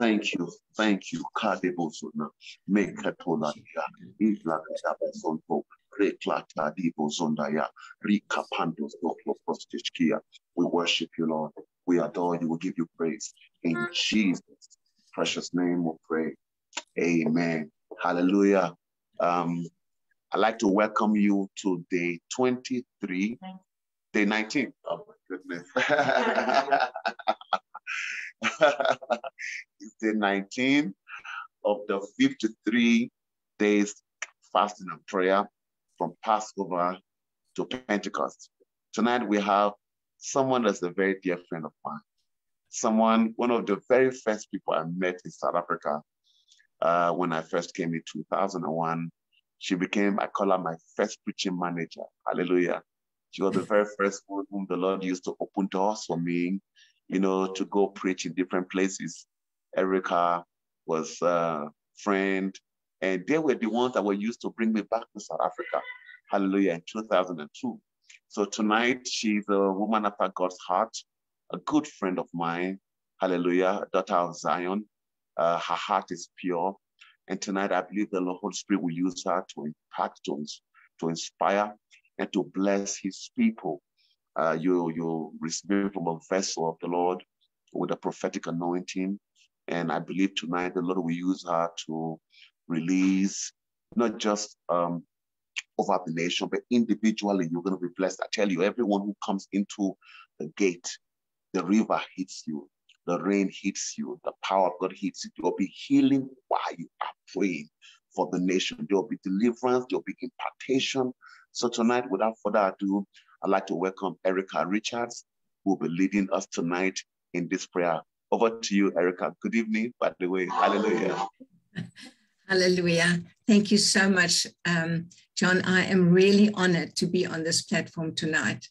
Thank you. Thank you. Kadebozona. Mekatola. Isla Kadabazonto. Reklata Dibozondaya. Rika Pandos Prostishkia. We worship you, Lord. We adore you. We give you praise. In Jesus' precious name we pray. Amen. Hallelujah. Um, I'd like to welcome you to day 23, day 19. Oh my goodness. it's day 19 of the 53 days fasting and prayer from Passover to Pentecost. Tonight we have someone that's a very dear friend of mine. Someone, one of the very first people I met in South Africa uh, when I first came in 2001. She became, I call her my first preaching manager. Hallelujah. She was the very first one whom the Lord used to open doors for me, you know, to go preach in different places. Erica was a friend, and they were the ones that were used to bring me back to South Africa. Hallelujah, in 2002. So tonight, she's a woman after God's heart, a good friend of mine. Hallelujah, daughter of Zion. Uh, her heart is pure. And tonight, I believe the Lord Holy Spirit will use her to impact, to, to inspire, and to bless his people. Uh, you, you receive from a vessel of the Lord with a prophetic anointing. And I believe tonight the Lord will use her to release not just um, over the nation, but individually, you're going to be blessed. I tell you, everyone who comes into the gate, the river hits you, the rain hits you, the power of God hits you. There'll be healing while you are praying for the nation. There'll be deliverance, there'll be impartation. So tonight, without further ado, I'd like to welcome Erica Richards, who will be leading us tonight in this prayer. Over to you, Erica. Good evening, by the way. Hallelujah. Hallelujah. Thank you so much, um, John. I am really honored to be on this platform tonight.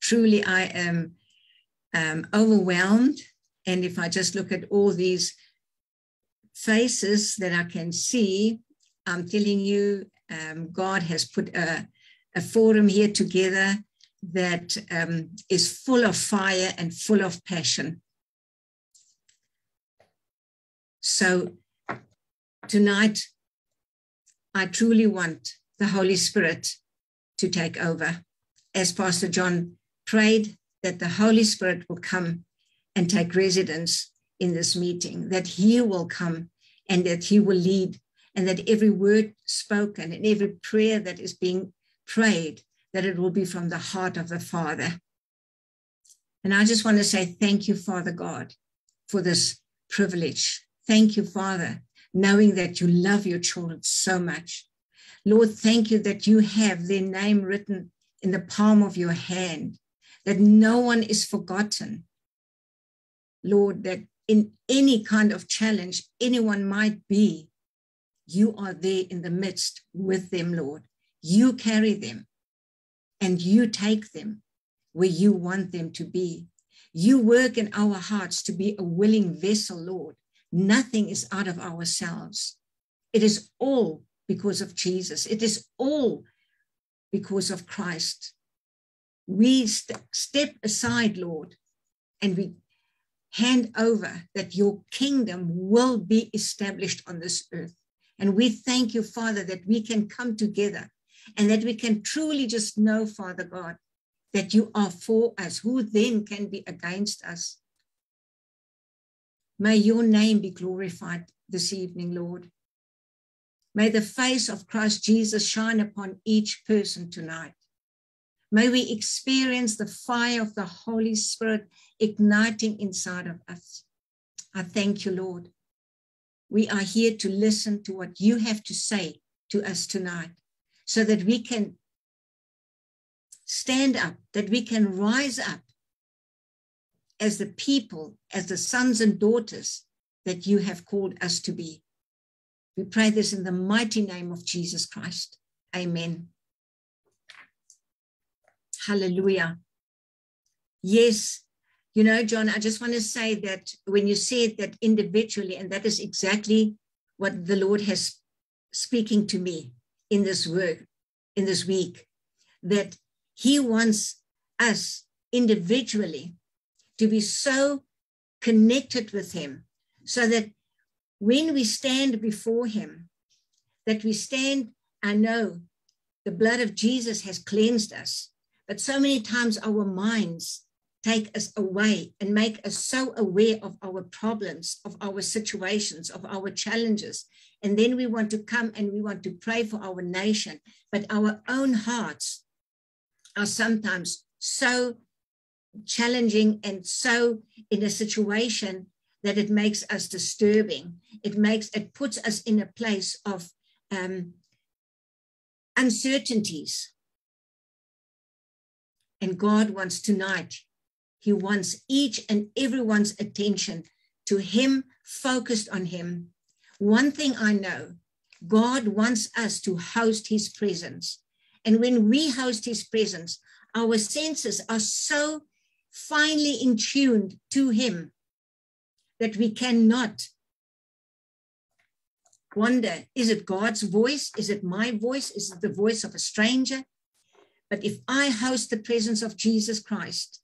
Truly, I am um, overwhelmed and if I just look at all these faces that I can see, I'm telling you, um, God has put a, a, forum here together that um, is full of fire and full of passion. So tonight, I truly want the Holy Spirit to take over. As Pastor John prayed, that the Holy Spirit will come and take residence in this meeting, that He will come and that He will lead, and that every word spoken and every prayer that is being prayed, that it will be from the heart of the Father. And I just want to say thank you, Father God, for this privilege. Thank you, Father, knowing that you love your children so much. Lord, thank you that you have their name written in the palm of your hand, that no one is forgotten, Lord, that in any kind of challenge anyone might be, you are there in the midst with them, Lord. You carry them and you take them where you want them to be. You work in our hearts to be a willing vessel, Lord. Nothing is out of ourselves. It is all because of Jesus. It is all because of Christ. We st- step aside, Lord, and we hand over that your kingdom will be established on this earth. And we thank you, Father, that we can come together and that we can truly just know, Father God, that you are for us. Who then can be against us? May your name be glorified this evening, Lord. May the face of Christ Jesus shine upon each person tonight. May we experience the fire of the Holy Spirit igniting inside of us. I thank you, Lord. We are here to listen to what you have to say to us tonight so that we can stand up, that we can rise up as the people, as the sons and daughters that you have called us to be. We pray this in the mighty name of Jesus Christ. Amen. Hallelujah. Yes, you know, John, I just want to say that when you said that individually, and that is exactly what the Lord has speaking to me in this work, in this week, that He wants us individually to be so connected with Him so that when we stand before him, that we stand, I know the blood of Jesus has cleansed us, but so many times our minds take us away and make us so aware of our problems, of our situations, of our challenges. And then we want to come and we want to pray for our nation, but our own hearts are sometimes so challenging and so in a situation that it makes us disturbing. It makes it puts us in a place of um, uncertainties. And God wants tonight, He wants each and everyone's attention to Him, focused on Him. One thing I know God wants us to host His presence. And when we host His presence, our senses are so finely in tuned to Him that we cannot wonder is it God's voice? Is it my voice? Is it the voice of a stranger? But if I host the presence of Jesus Christ,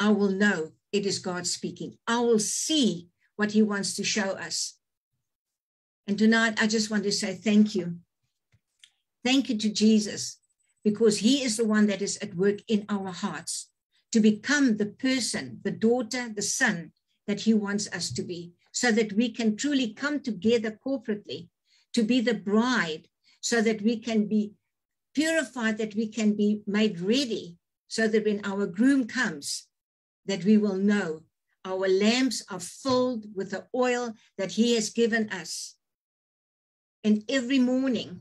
I will know it is God speaking. I will see what he wants to show us. And tonight, I just want to say thank you. Thank you to Jesus, because he is the one that is at work in our hearts to become the person, the daughter, the son that he wants us to be so that we can truly come together corporately to be the bride, so that we can be purified, that we can be made ready, so that when our groom comes, that we will know our lamps are filled with the oil that he has given us. And every morning,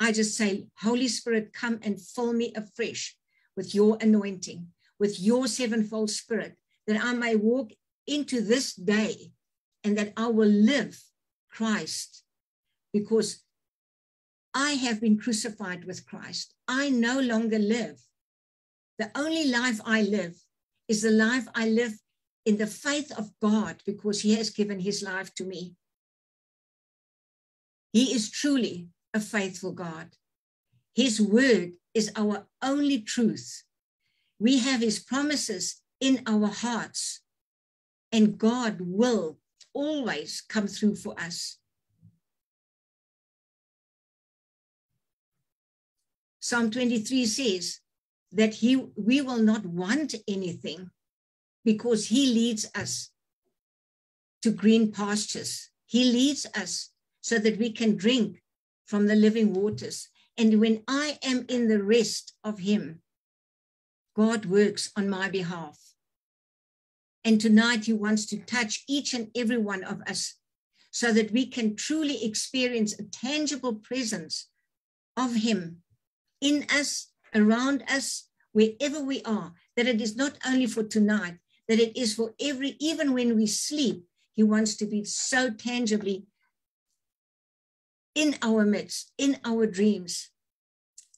I just say, Holy Spirit, come and fill me afresh with your anointing, with your sevenfold spirit, that I may walk into this day and that I will live Christ because I have been crucified with Christ. I no longer live. The only life I live is the life I live in the faith of God because He has given His life to me. He is truly a faithful God. His word is our only truth. We have His promises in our hearts, and God will always come through for us. Psalm 23 says that he, we will not want anything because he leads us to green pastures. He leads us so that we can drink from the living waters. And when I am in the rest of him, God works on my behalf. And tonight, He wants to touch each and every one of us so that we can truly experience a tangible presence of Him in us, around us, wherever we are. That it is not only for tonight, that it is for every, even when we sleep, He wants to be so tangibly in our midst, in our dreams,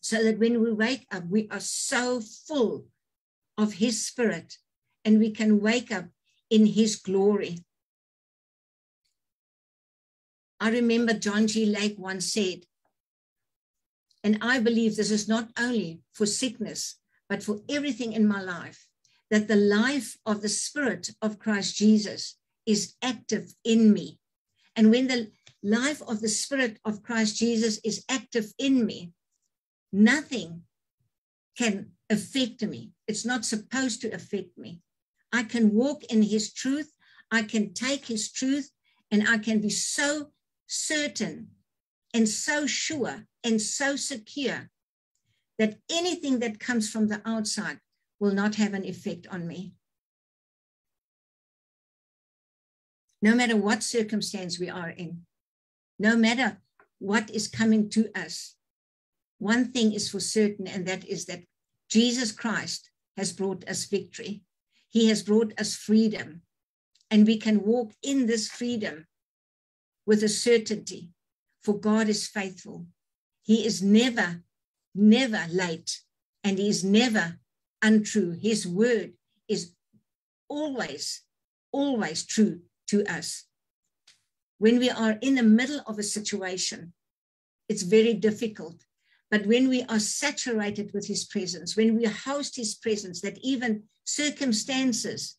so that when we wake up, we are so full of His Spirit and we can wake up in his glory. I remember John G. Lake once said, and I believe this is not only for sickness, but for everything in my life, that the life of the Spirit of Christ Jesus is active in me. And when the life of the Spirit of Christ Jesus is active in me, nothing can affect me. It's not supposed to affect me. I can walk in his truth. I can take his truth and I can be so certain and so sure and so secure that anything that comes from the outside will not have an effect on me. No matter what circumstance we are in, no matter what is coming to us, one thing is for certain, and that is that Jesus Christ has brought us victory. He has brought us freedom, and we can walk in this freedom with a certainty, for God is faithful. He is never, never late, and He is never untrue. His word is always, always true to us. When we are in the middle of a situation, it's very difficult but when we are saturated with his presence, when we host his presence, that even circumstances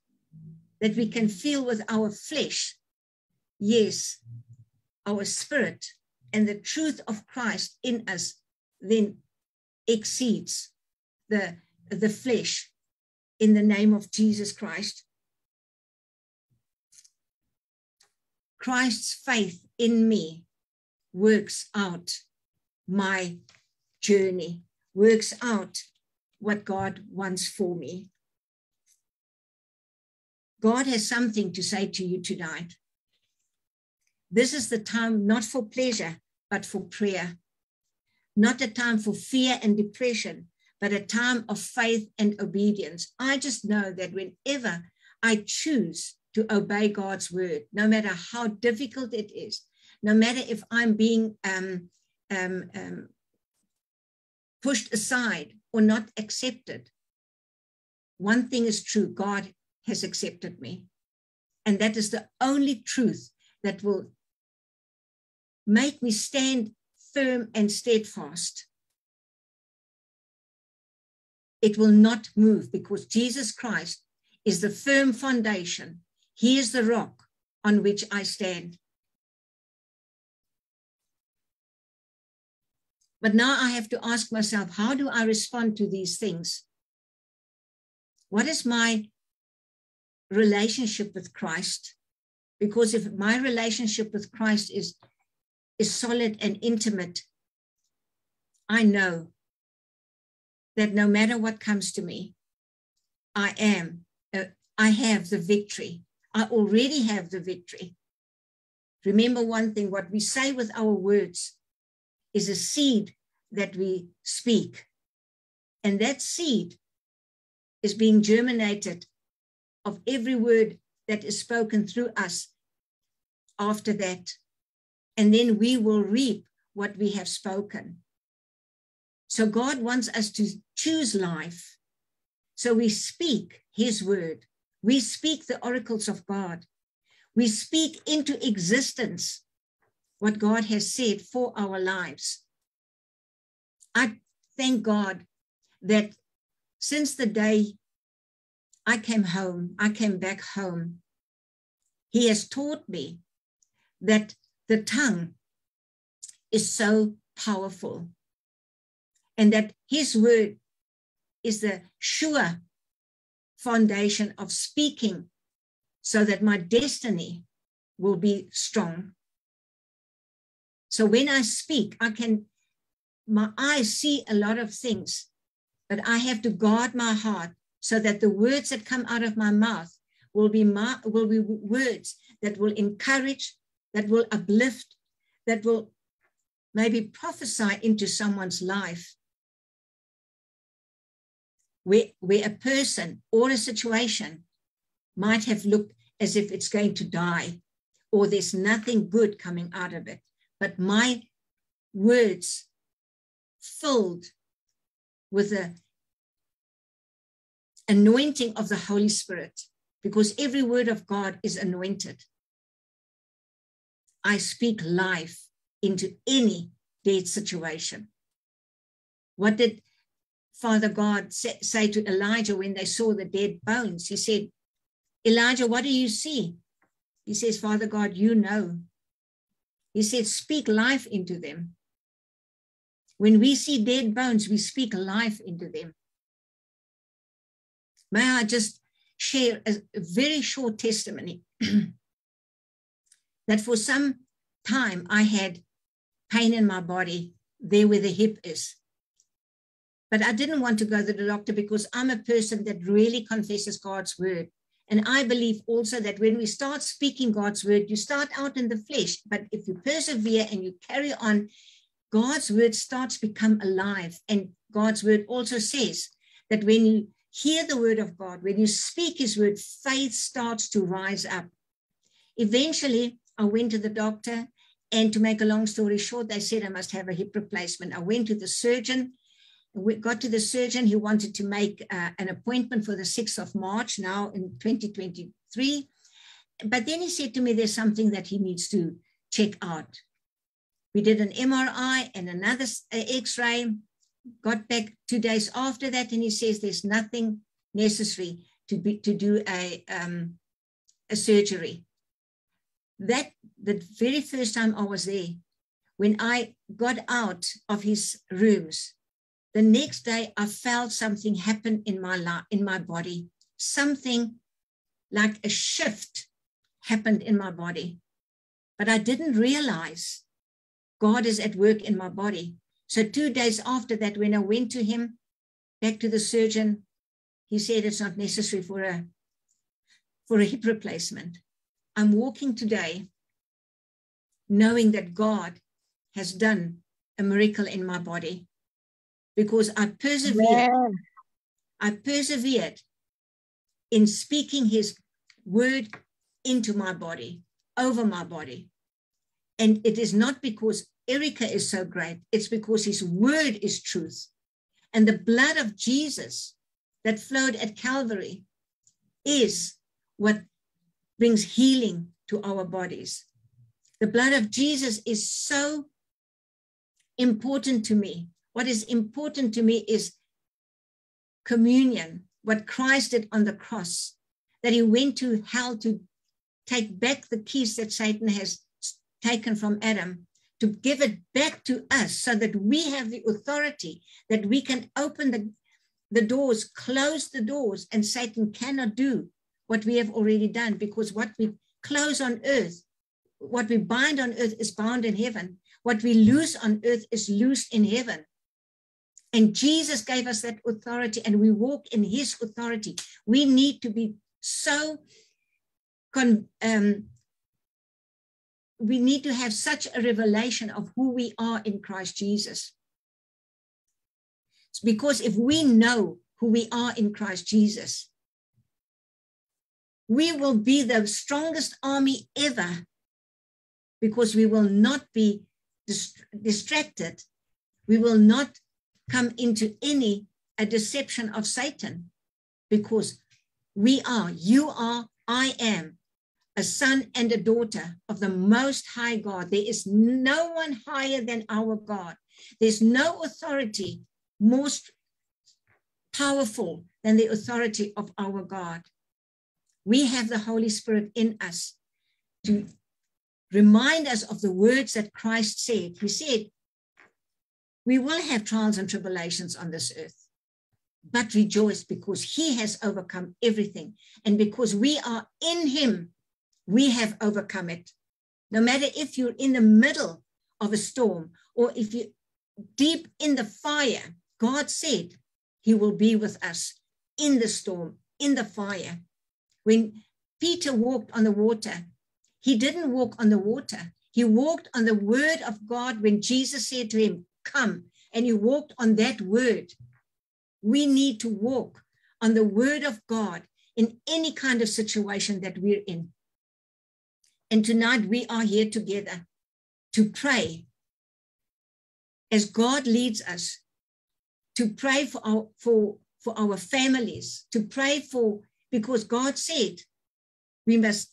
that we can feel with our flesh yes, our spirit and the truth of Christ in us then exceeds the, the flesh in the name of Jesus Christ. Christ's faith in me works out my journey, works out what God wants for me. God has something to say to you tonight. This is the time not for pleasure, but for prayer. Not a time for fear and depression, but a time of faith and obedience. I just know that whenever I choose to obey God's word, no matter how difficult it is, no matter if I'm being um, um, um, pushed aside or not accepted, one thing is true God has accepted me. And that is the only truth that will make me stand firm and steadfast. It will not move because Jesus Christ is the firm foundation. He is the rock on which I stand. But now I have to ask myself how do I respond to these things? What is my relationship with Christ? Because if my relationship with Christ is, is solid and intimate, I know that no matter what comes to me, I am, uh, I have the victory. I already have the victory. Remember one thing what we say with our words is a seed that we speak. And that seed is being germinated of every word that is spoken through us after that. And then we will reap what we have spoken. So God wants us to choose life. So we speak his word. We speak the oracles of God. We speak into existence what God has said for our lives. I thank God that since the day I came home, I came back home, He has taught me that the tongue is so powerful and that His word is the sure foundation of speaking so that my destiny will be strong. So when I speak, I can, my eyes see a lot of things, but I have to guard my heart so that the words that come out of my mouth will be, my, will be words that will encourage, that will uplift, that will maybe prophesy into someone's life. Where, where a person or a situation might have looked as if it's going to die or there's nothing good coming out of it. But my words filled with the anointing of the Holy Spirit, because every word of God is anointed. I speak life into any dead situation. What did Father God say to Elijah when they saw the dead bones? He said, Elijah, what do you see? He says, Father God, you know. He said, speak life into them. When we see dead bones, we speak life into them. May I just share a, very short testimony that for some time I had pain in my body there where the hip is. But I didn't want to go to the doctor because I'm a person that really confesses God's word. And I believe also that when we start speaking God's word, you start out in the flesh, but if you persevere and you carry on, God's word starts to become alive. And God's word also says that when you hear the word of God, when you speak his word, faith starts to rise up. Eventually, I went to the doctor, and to make a long story short, they said I must have a hip replacement. I went to the surgeon. We got to the surgeon. He wanted to make uh, an appointment for the 6th of March now in 2023. But then he said to me, there's something that he needs to check out. We did an MRI and another uh, x ray got back two days after that, and he says there's nothing necessary to be to do a um, a surgery. That the very first time I was there, when I got out of his rooms, the next day I felt something happen in my life, in my body. Something like a shift happened in my body. But I didn't realize God is at work in my body. So two days after that, when I went to him, back to the surgeon, he said it's not necessary for a for a hip replacement. I'm walking today knowing that God has done a miracle in my body because I persevered. Yeah. I persevered in speaking his word into my body, over my body. And it is not because Erica is so great, it's because his word is truth. And the blood of Jesus that flowed at Calvary is what brings healing to our bodies. The blood of Jesus is so important to me. What is important to me is communion, what Christ did on the cross, that he went to hell to take back the keys that Satan has taken from Adam, to give it back to us so that we have the authority that we can open the, the doors, close the doors, and Satan cannot do what we have already done because what we close on earth, what we bind on earth is bound in heaven. What we loose on earth is loosed in heaven. And Jesus gave us that authority, and we walk in his authority. We need to be so, con, um, we need to have such a revelation of who we are in Christ Jesus. It's because if we know who we are in Christ Jesus, we will be the strongest army ever because we will not be dist- distracted. We will not come into any a deception of Satan because we are, you are, I am a son and a daughter of the most high God. There is no one higher than our God. There's no authority most powerful than the authority of our God we have the Holy Spirit in us to remind us of the words that Christ said. He said, We will have trials and tribulations on this earth, but rejoice because He has overcome everything. And because we are in Him, we have overcome it. No matter if you're in the middle of a storm or if you're deep in the fire, God said He will be with us in the storm, in the fire. When Peter walked on the water, he didn't walk on the water. He walked on the word of God when Jesus said to him, Come, and he walked on that word. We need to walk on the word of God in any kind of situation that we're in. And tonight we are here together to pray as God leads us, to pray for our, for, for our families, to pray for because God said we must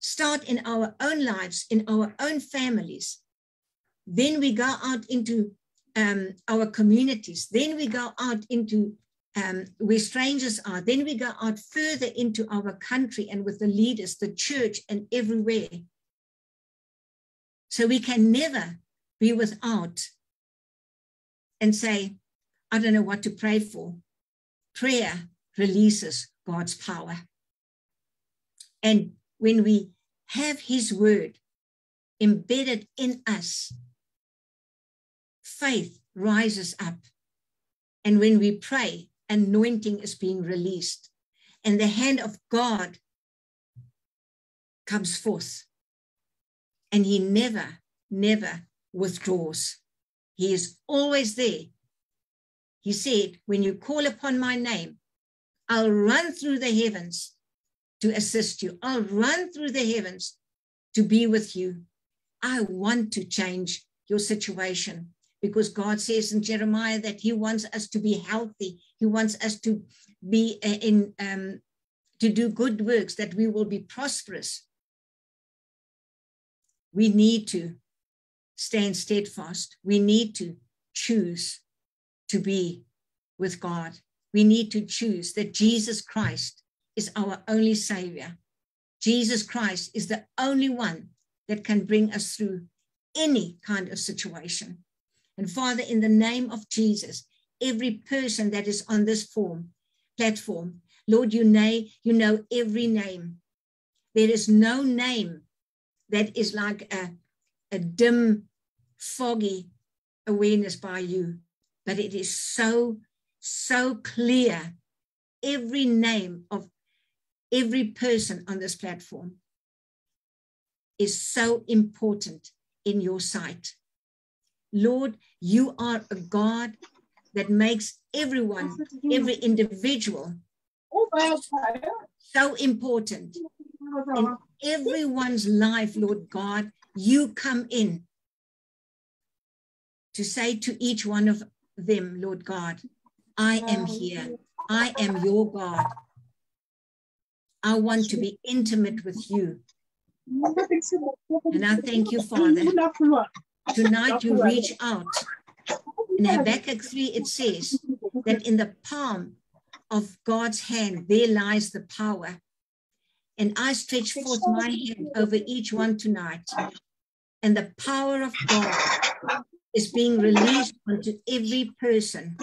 start in our own lives, in our own families. Then we go out into um, our communities. Then we go out into um, where strangers are. Then we go out further into our country and with the leaders, the church, and everywhere. So we can never be without and say, I don't know what to pray for. Prayer releases God's power. And when we have His word embedded in us, faith rises up. And when we pray, anointing is being released, and the hand of God comes forth. And He never, never withdraws. He is always there. He said, When you call upon my name, I'll run through the heavens to assist you. I'll run through the heavens to be with you. I want to change your situation because God says in Jeremiah that He wants us to be healthy. He wants us to be uh, in um, to do good works, that we will be prosperous. We need to stand steadfast. We need to choose to be with God we need to choose that Jesus Christ is our only Savior. Jesus Christ is the only one that can bring us through any kind of situation. And Father, in the name of Jesus, every person that is on this form platform, Lord, you know, you know every name. There is no name that is like a, a dim, foggy awareness by you, but it is so, so clear. Every name of every person on this platform is so important in your sight. Lord, you are a God that makes everyone, every individual, so important. In everyone's life, Lord God, you come in to say to each one of them, Lord God, I am here. I am your God. I want to be intimate with you. And I thank you, Father. Tonight you reach out. In Habakkuk 3, it says that in the palm of God's hand, there lies the power. And I stretch forth my hand over each one tonight. And the power of God is being released onto every person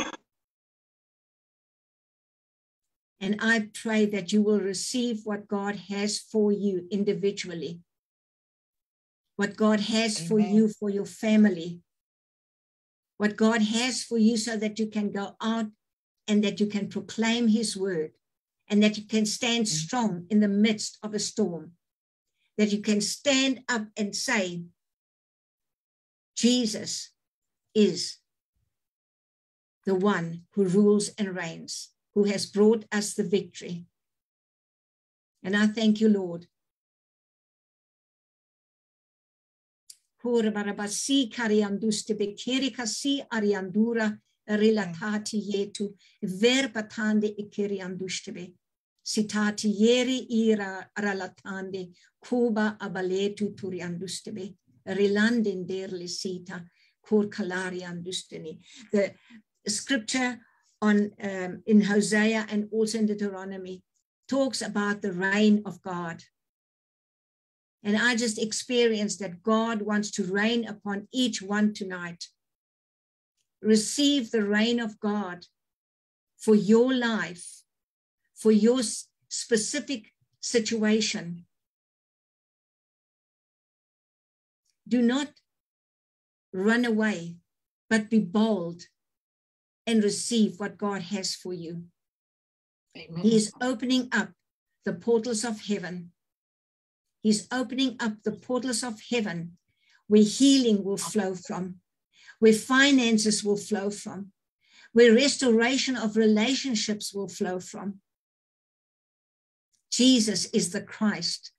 And I pray that you will receive what God has for you individually, what God has Amen. for you, for your family, what God has for you so that you can go out and that you can proclaim his word and that you can stand strong in the midst of a storm, that you can stand up and say, Jesus is the one who rules and reigns who has brought us the victory. And I thank you, Lord. Barabasi karianduste bekeri kasi ariandura relatati yetu verbatande ikeriandustebe. Sitati yeri ira relatande kuba abaletu turiandustebe. Rilandin derle sita kur kalariandusteni. The scripture on um, in Hosea and also in Deuteronomy talks about the rain of God. And I just experienced that God wants to rain upon each one tonight. Receive the rain of God for your life, for your specific situation. Do not run away, but be bold and receive what God has for you. Amen. He is opening up the portals of heaven. He's opening up the portals of heaven where healing will flow from, where finances will flow from, where restoration of relationships will flow from. Jesus is the Christ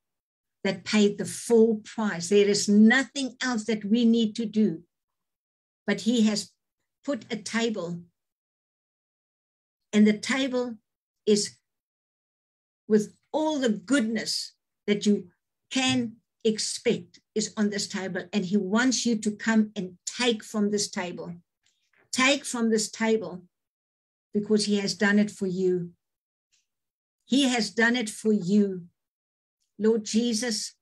that paid the full price. There is nothing else that we need to do, but He has put a table and the table is with all the goodness that you can expect is on this table. And he wants you to come and take from this table. Take from this table because he has done it for you. He has done it for you. Lord Jesus,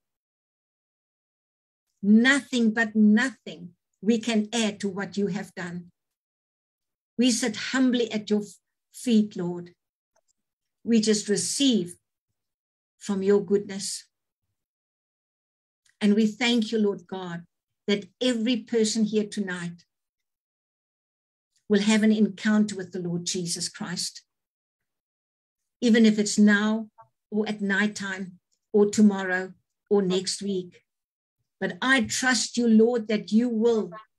nothing but nothing we can add to what you have done. We sit humbly at your feet, Lord. We just receive from your goodness. And we thank you, Lord God, that every person here tonight will have an encounter with the Lord Jesus Christ. Even if it's now or at nighttime or tomorrow or next week. But I trust you, Lord, that you will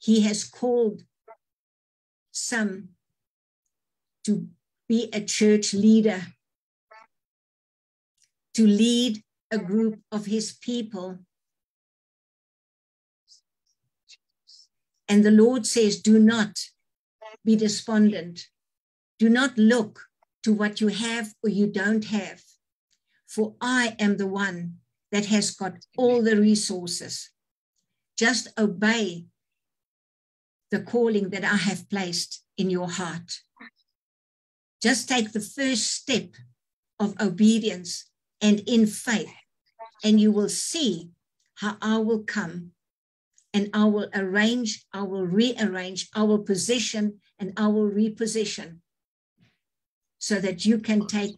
he has called some to be a church leader, to lead a group of his people. And the Lord says, Do not be despondent. Do not look to what you have or you don't have, for I am the one that has got all the resources. Just obey the calling that I have placed in your heart. Just take the first step of obedience and in faith, and you will see how I will come and I will arrange, I will rearrange, I will position, and I will reposition so that you can take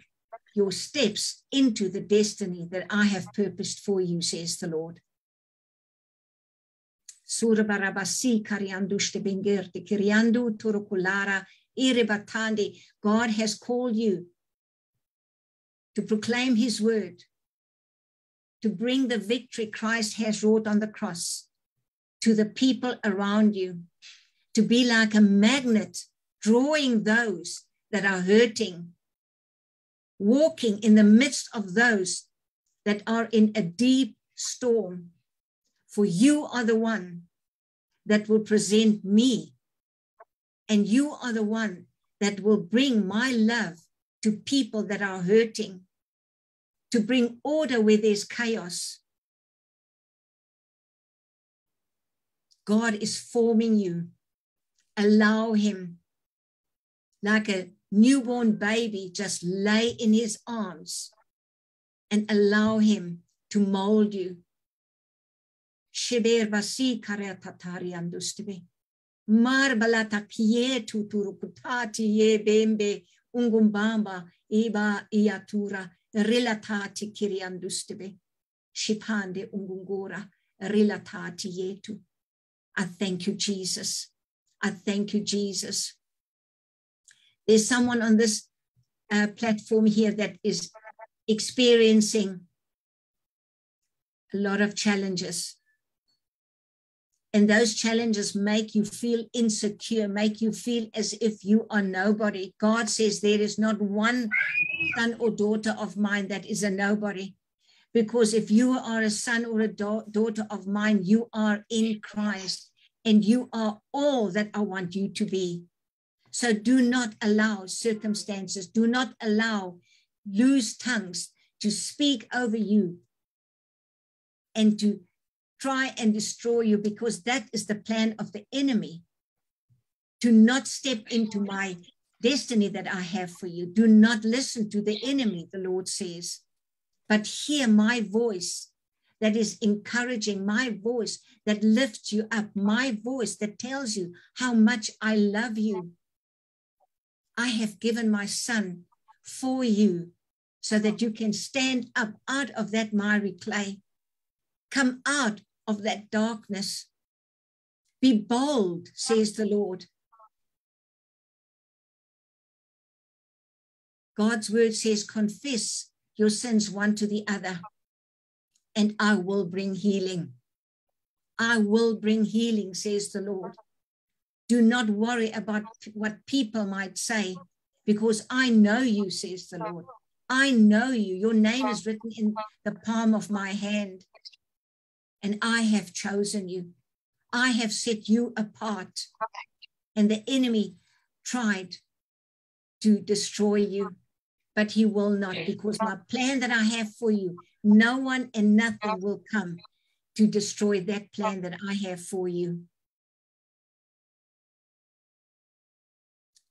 your steps into the destiny that I have purposed for you, says the Lord. Sura barabasi kariandushte bengerte kiriandu turukulara iribatandi. God has called you to proclaim his word, to bring the victory Christ has wrought on the cross to the people around you, to be like a magnet, drawing those that are hurting, walking in the midst of those that are in a deep storm for you are the one that will present me. And you are the one that will bring my love to people that are hurting, to bring order where there's chaos. God is forming you. Allow Him, like a newborn baby, just lay in His arms and allow Him to mold you Shiber basi kare tatari andustibi. Mar balata kie tuturukutati ye bembe ungumbamba iba iatura relatati kiri andustibi. Shipande ungungura relatati yetu. I thank you, Jesus. I thank you, Jesus. There's someone on this uh, platform here that is experiencing a lot of challenges and those challenges make you feel insecure, make you feel as if you are nobody. God says there is not one son or daughter of mine that is a nobody. Because if you are a son or a da- daughter of mine, you are in Christ and you are all that I want you to be. So do not allow circumstances, do not allow loose tongues to speak over you and to try and destroy you because that is the plan of the enemy to not step into my destiny that I have for you. Do not listen to the enemy, the Lord says, but hear my voice that is encouraging, my voice that lifts you up, my voice that tells you how much I love you. I have given my son for you so that you can stand up out of that miry clay. Come out of that darkness. Be bold, says the Lord. God's word says, confess your sins one to the other, and I will bring healing. I will bring healing, says the Lord. Do not worry about what people might say, because I know you, says the Lord. I know you. Your name is written in the palm of my hand and I have chosen you. I have set you apart. And the enemy tried to destroy you, but he will not, because my plan that I have for you, no one and nothing will come to destroy that plan that I have for you.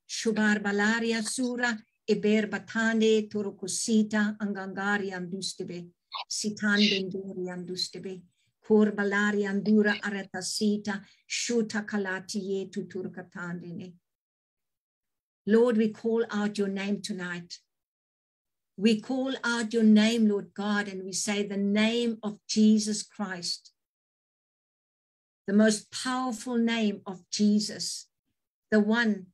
Shubar balaria sura eber batande turukusita angangari andustebe sitan kur balari andura aretasita shuta kalati yetu turkatandine. Lord, we call out your name tonight. We call out your name, Lord God, and we say the name of Jesus Christ, the most powerful name of Jesus, the one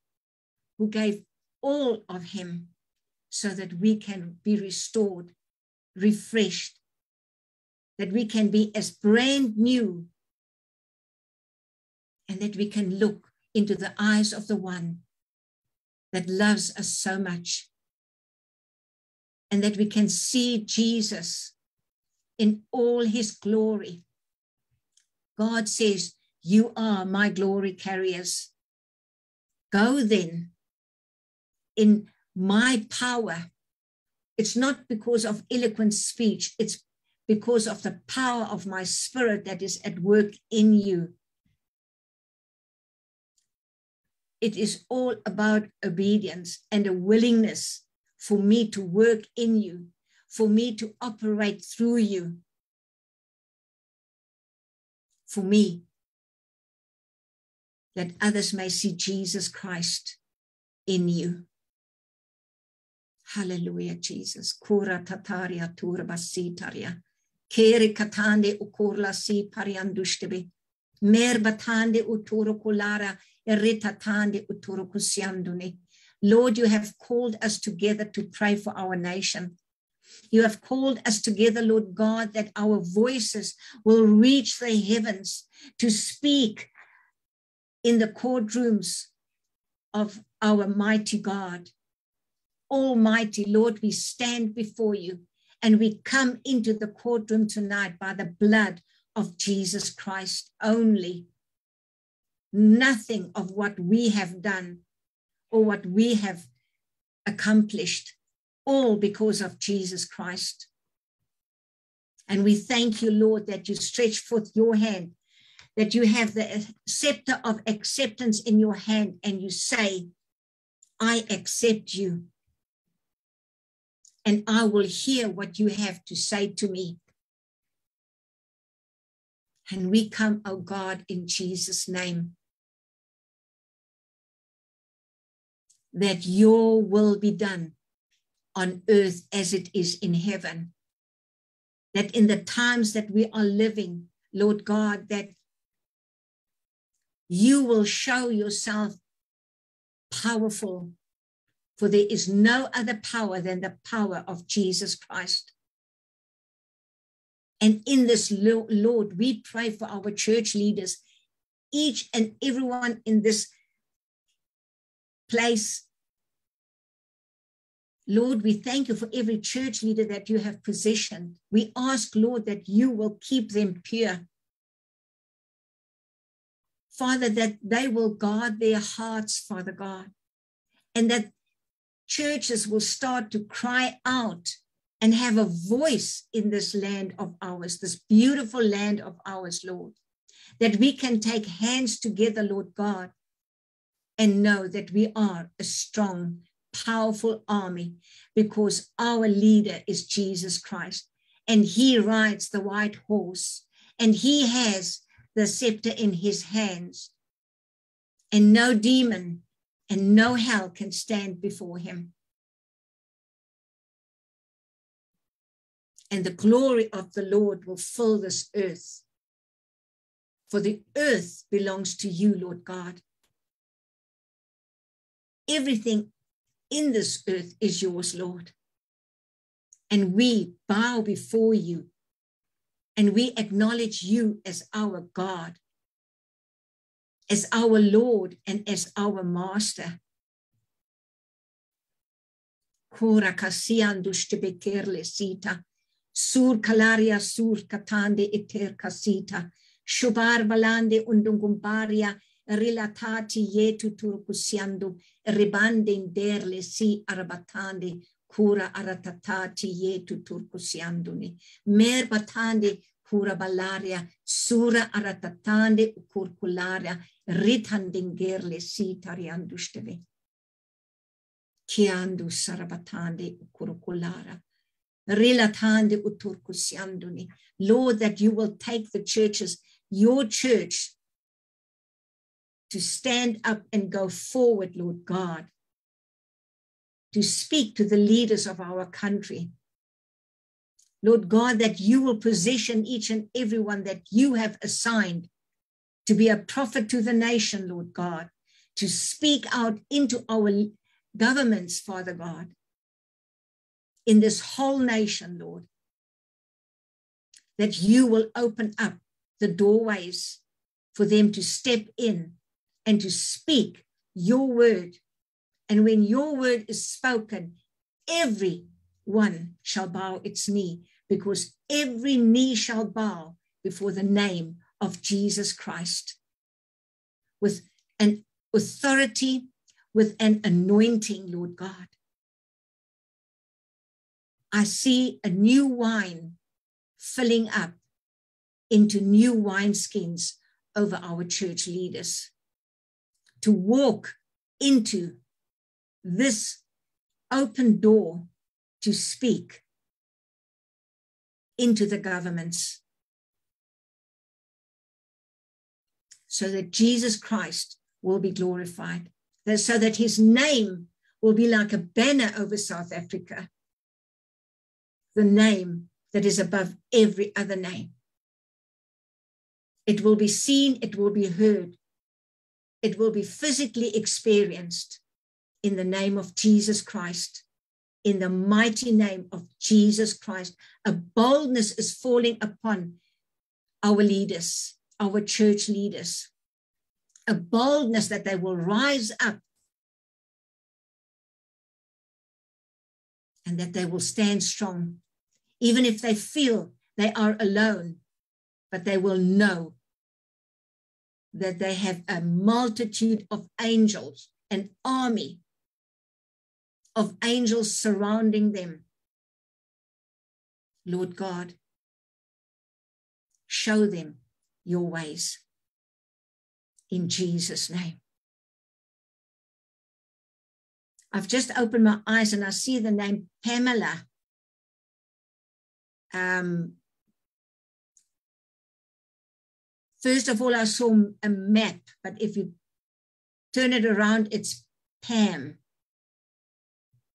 who gave all of him so that we can be restored, refreshed, that we can be as brand new and that we can look into the eyes of the one that loves us so much and that we can see Jesus in all his glory. God says, You are my glory carriers. Go then in my power. It's not because of eloquent speech, it's because of the power of my spirit that is at work in you. It is all about obedience and a willingness for me to work in you, for me to operate through you. For me, that others may see Jesus Christ in you. Hallelujah, Jesus. Kura tataria turbasitaria. Kere katande ukurla si pariandushtebe. Mer batande uturo kulara eritatande uturo kusiandune. Lord, you have called us together to pray for our nation. You have called us together, Lord God, that our voices will reach the heavens to speak in the courtrooms of our mighty God. Almighty Lord, we stand before you and we come into the courtroom tonight by the blood of Jesus Christ only. Nothing of what we have done or what we have accomplished, all because of Jesus Christ. And we thank you, Lord, that you stretch forth your hand, that you have the scepter of acceptance in your hand, and you say, I accept you. And I will hear what you have to say to me. And we come, O oh God, in Jesus' name. that your will be done on earth as it is in heaven. That in the times that we are living, Lord God, that you will show yourself powerful, for there is no other power than the power of Jesus Christ. And in this, Lord, we pray for our church leaders, each and everyone in this place. Lord, we thank you for every church leader that you have positioned. We ask, Lord, that you will keep them pure. Father, that they will guard their hearts, Father God, and that churches will start to cry out and have a voice in this land of ours, this beautiful land of ours, Lord. That we can take hands together, Lord God, and know that we are a strong, powerful army because our leader is Jesus Christ and he rides the white horse and he has the scepter in his hands. And no demon and no hell can stand before him. And the glory of the Lord will fill this earth. For the earth belongs to you, Lord God. Everything in this earth is yours, Lord. And we bow before you and we acknowledge you as our God, as our Lord, and as our Master. Kura kasiandushtibekerle sita, sur kalaria sur katande eter kasita, shubar balande undungumbaria rilatati yetu turkusiandu ribande derle si arabatande. Kura aratatati yetu turkusianduni mer batande kura balaria sura aratatande ukurkularia ritandingerle si tariandusteve kiandu sarabatande ukurukulara rilatande uturkusianduni lord that you will take the churches your church to stand up and go forward, Lord God, to speak to the leaders of our country. Lord God, that you will position each and every one that you have assigned to be a prophet to the nation, Lord God, to speak out into our governments, Father God, in this whole nation, Lord, that you will open up the doorways for them to step in and to speak your word. And when your word is spoken, every one shall bow its knee because every knee shall bow before the name of Jesus Christ with an authority, with an anointing, Lord God. I see a new wine filling up into new wineskins over our church leaders to walk into this open door to speak into the governments so that Jesus Christ will be glorified, so that his name will be like a banner over South Africa, the name that is above every other name. It will be seen, it will be heard, it will be physically experienced in the name of Jesus Christ. In the mighty name of Jesus Christ, a boldness is falling upon our leaders, our church leaders, a boldness that they will rise up and that they will stand strong, even if they feel they are alone, but they will know that they have a multitude of angels, an army of angels surrounding them. Lord God, show them your ways in Jesus' name. I've just opened my eyes and I see the name Pamela. Um, first of all, I saw a map, but if you turn it around, it's Pam.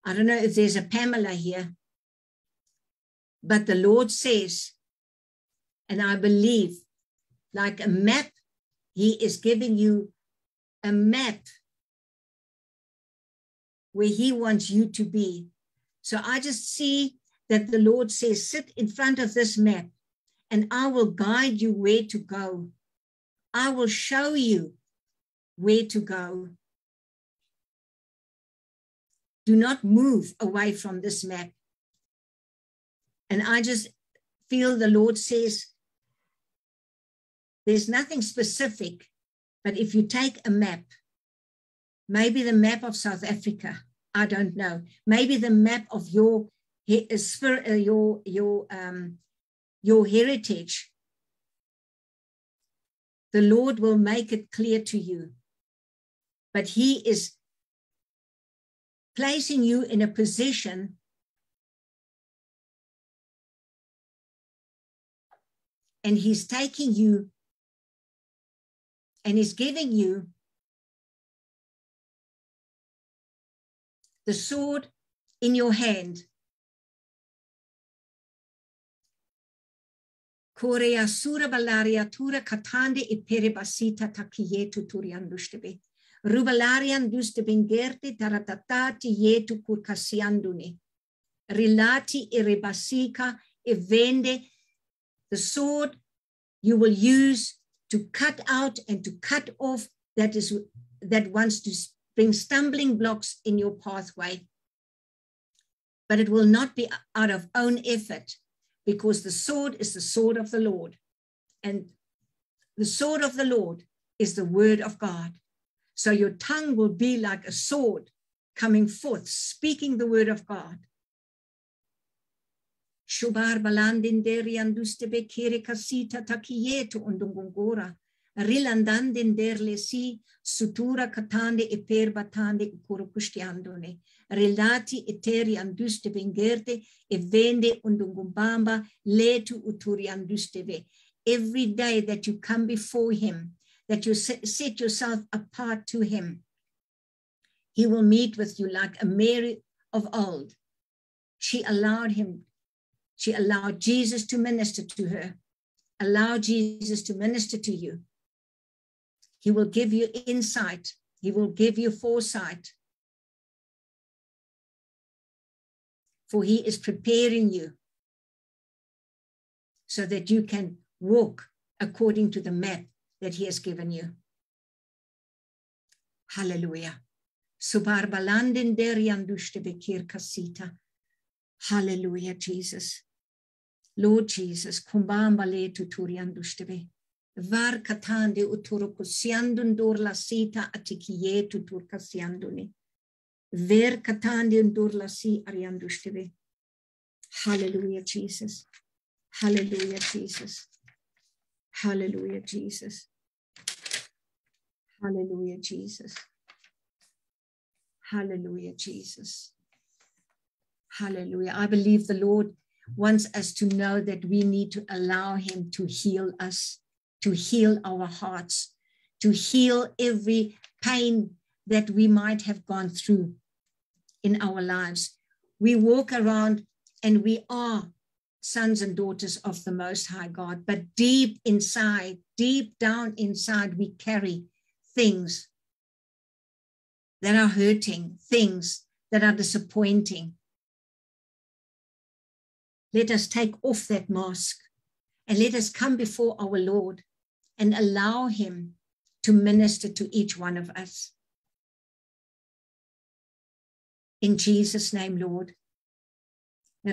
I don't know if there's a Pamela here, but the Lord says, and I believe, like a map, He is giving you a map where He wants you to be. So I just see that the Lord says, sit in front of this map and I will guide you where to go. I will show you where to go. Do not move away from this map. And I just feel the Lord says, there's nothing specific, but if you take a map, maybe the map of South Africa, I don't know, maybe the map of your uh, uh, your your um, your heritage, the Lord will make it clear to you. But He is placing you in a position and he's taking you and he's giving you the sword in your hand. Korea sura balaria tura katande perebasita takietu turiandushtebe. Rubalarian duste bengerte taratatati yetu kurkasiandune. Rilati e rebasika e vende. The sword you will use to cut out and to cut off that is that wants to bring stumbling blocks in your pathway. But it will not be out of own effort because the sword is the sword of the Lord. And the sword of the Lord is the word of God. So your tongue will be like a sword coming forth, speaking the word of God. Shubar balandin derianduste bekere kasita takieto undungungora. Rilandandin derle si sutura katande e per batande kurukustiandone. Relati eteri anduste bengerte e vende undungumbamba letu uturiandusteve. Every day that you come before him, that you set yourself apart to him. He will meet with you like a Mary of old. She allowed him, she allowed Jesus to minister to her. Allow Jesus to minister to you. He will give you insight, He will give you foresight. For He is preparing you so that you can walk according to the map that he has given you. Hallelujah. Hallelujah, Jesus. Lord Jesus, kumbamba le tuturiandustebe. Var katande uturukusiandun dur la sita atikie tuturkasianduni. Ver katande dur la si ariandustebe. Hallelujah, Jesus. Hallelujah, Jesus. Hallelujah, Jesus. Hallelujah, Jesus. Hallelujah, Jesus. Hallelujah. I believe the Lord wants us to know that we need to allow Him to heal us, to heal our hearts, to heal every pain that we might have gone through in our lives. We walk around and we are sons and daughters of the Most High God, but deep inside, deep down inside, we carry things that are hurting, things that are disappointing. Let us take off that mask and let us come before our Lord and allow Him to minister to each one of us. In Jesus' name, Lord. I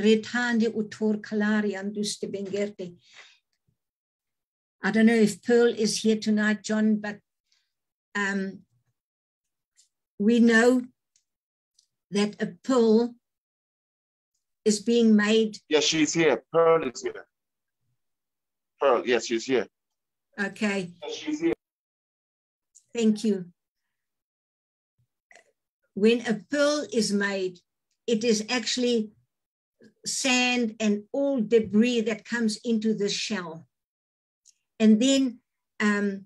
don't know if Pearl is here tonight, John, but um, we know that a pearl is being made. Yes, she's here. Pearl is here. Pearl, yes, she's here. Okay. Yes, she's here. Thank you. When a pearl is made, it is actually sand and all debris that comes into the shell. And then um,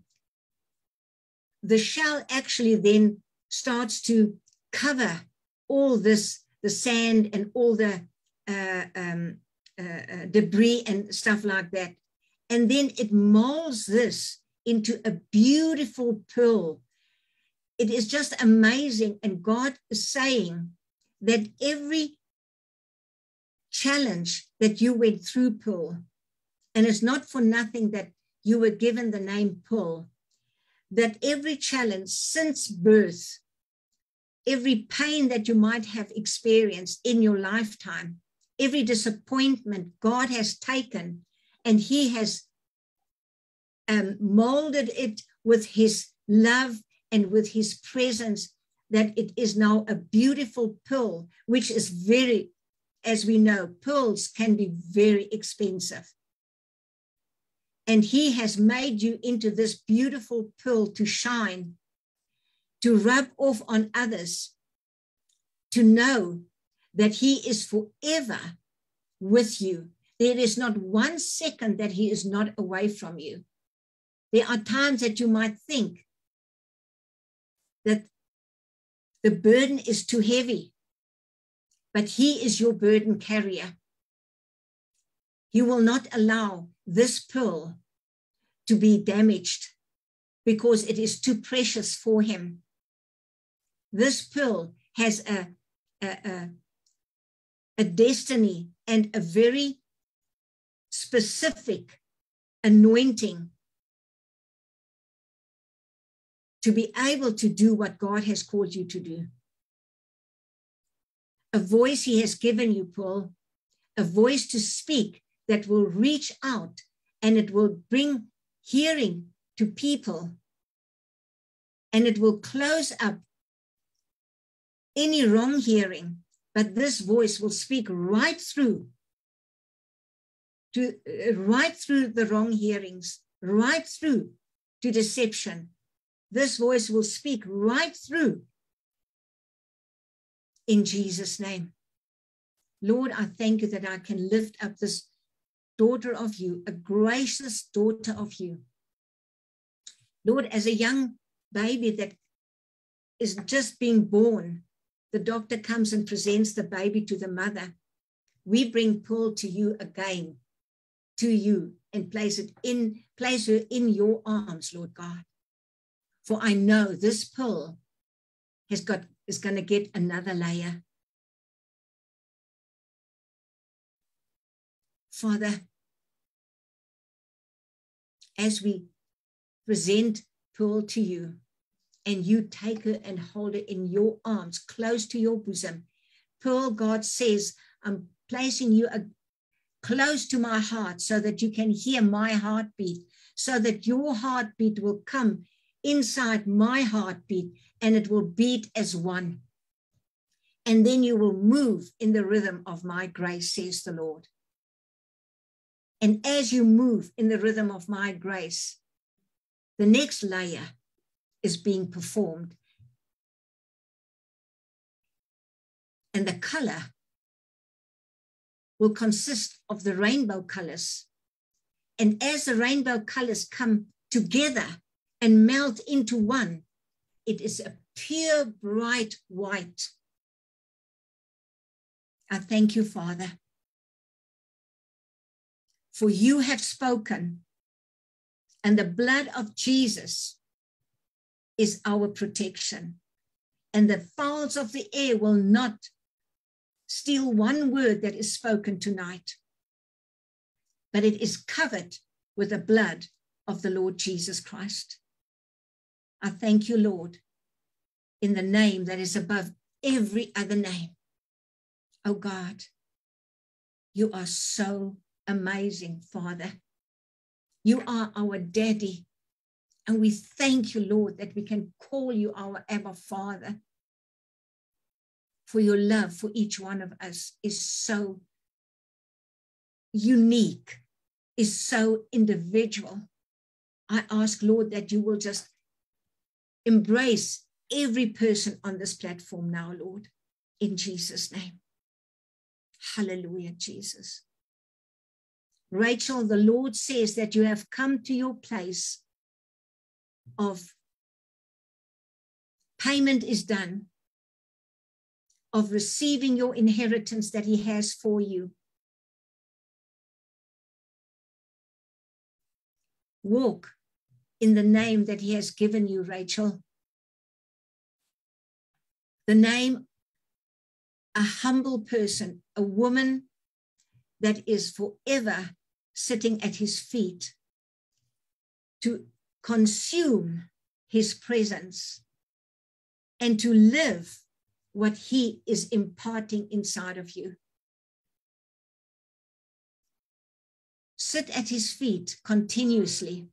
the shell actually then starts to cover all this, the sand and all the uh, um, uh, uh, debris and stuff like that. And then it molds this into a beautiful pearl. It is just amazing. And God is saying that every challenge that you went through, Pearl, and it's not for nothing that you were given the name Pearl, that every challenge since birth, every pain that you might have experienced in your lifetime, every disappointment God has taken and He has um, molded it with His love and with His presence, that it is now a beautiful pearl, which is very, as we know, pearls can be very expensive. And he has made you into this beautiful pearl to shine, to rub off on others, to know that he is forever with you. There is not one second that he is not away from you. There are times that you might think that the burden is too heavy, but he is your burden carrier. He will not allow this pearl to be damaged because it is too precious for him. This pearl has a, a, a, a destiny and a very specific anointing to be able to do what God has called you to do. A voice He has given you, Pearl, a voice to speak that will reach out and it will bring hearing to people and it will close up any wrong hearing but this voice will speak right through to uh, right through the wrong hearings right through to deception. This voice will speak right through in jesus name. Lord i thank you that i can lift up this daughter of you, a gracious daughter of you. Lord, as a young baby that is just being born, the doctor comes and presents the baby to the mother. We bring Pearl to you again, to you, and place it in, place her in your arms, Lord God. For I know this pearl has got is going to get another layer. Father, as we present Pearl to you, and you take her and hold her in your arms, close to your bosom, Pearl, God says, I'm placing you close to my heart so that you can hear my heartbeat, so that your heartbeat will come inside my heartbeat and it will beat as one. And then you will move in the rhythm of my grace, says the Lord. And as you move in the rhythm of my grace, the next layer is being performed. And the color will consist of the rainbow colors. And as the rainbow colors come together and melt into one, it is a pure, bright white. I thank you, Father, for you have spoken, and the blood of Jesus is our protection. And the fowls of the air will not steal one word that is spoken tonight, but it is covered with the blood of the Lord Jesus Christ. I thank you, Lord, in the name that is above every other name. Oh God, you are so amazing, Father. You are our daddy. And we thank you, Lord, that we can call you our Abba Father. For your love for each one of us is so unique, is so individual. I ask, Lord, that you will just embrace every person on this platform now, Lord, in Jesus' name. Hallelujah, Jesus. Rachel, the Lord says that you have come to your place of payment is done, of receiving your inheritance that He has for you. Walk in the name that He has given you, Rachel. The name, a humble person, a woman that is forever sitting at His feet to consume his presence and to live what he is imparting inside of you. Sit at his feet continuously,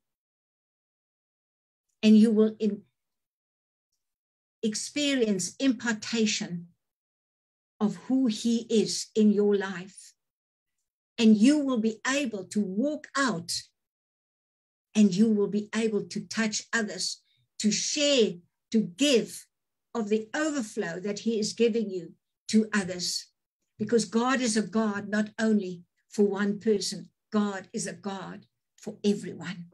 and you will in, experience impartation of who he is in your life. And you will be able to walk out and you will be able to touch others, to share, to give of the overflow that He is giving you to others. Because God is a God not only for one person, God is a God for everyone.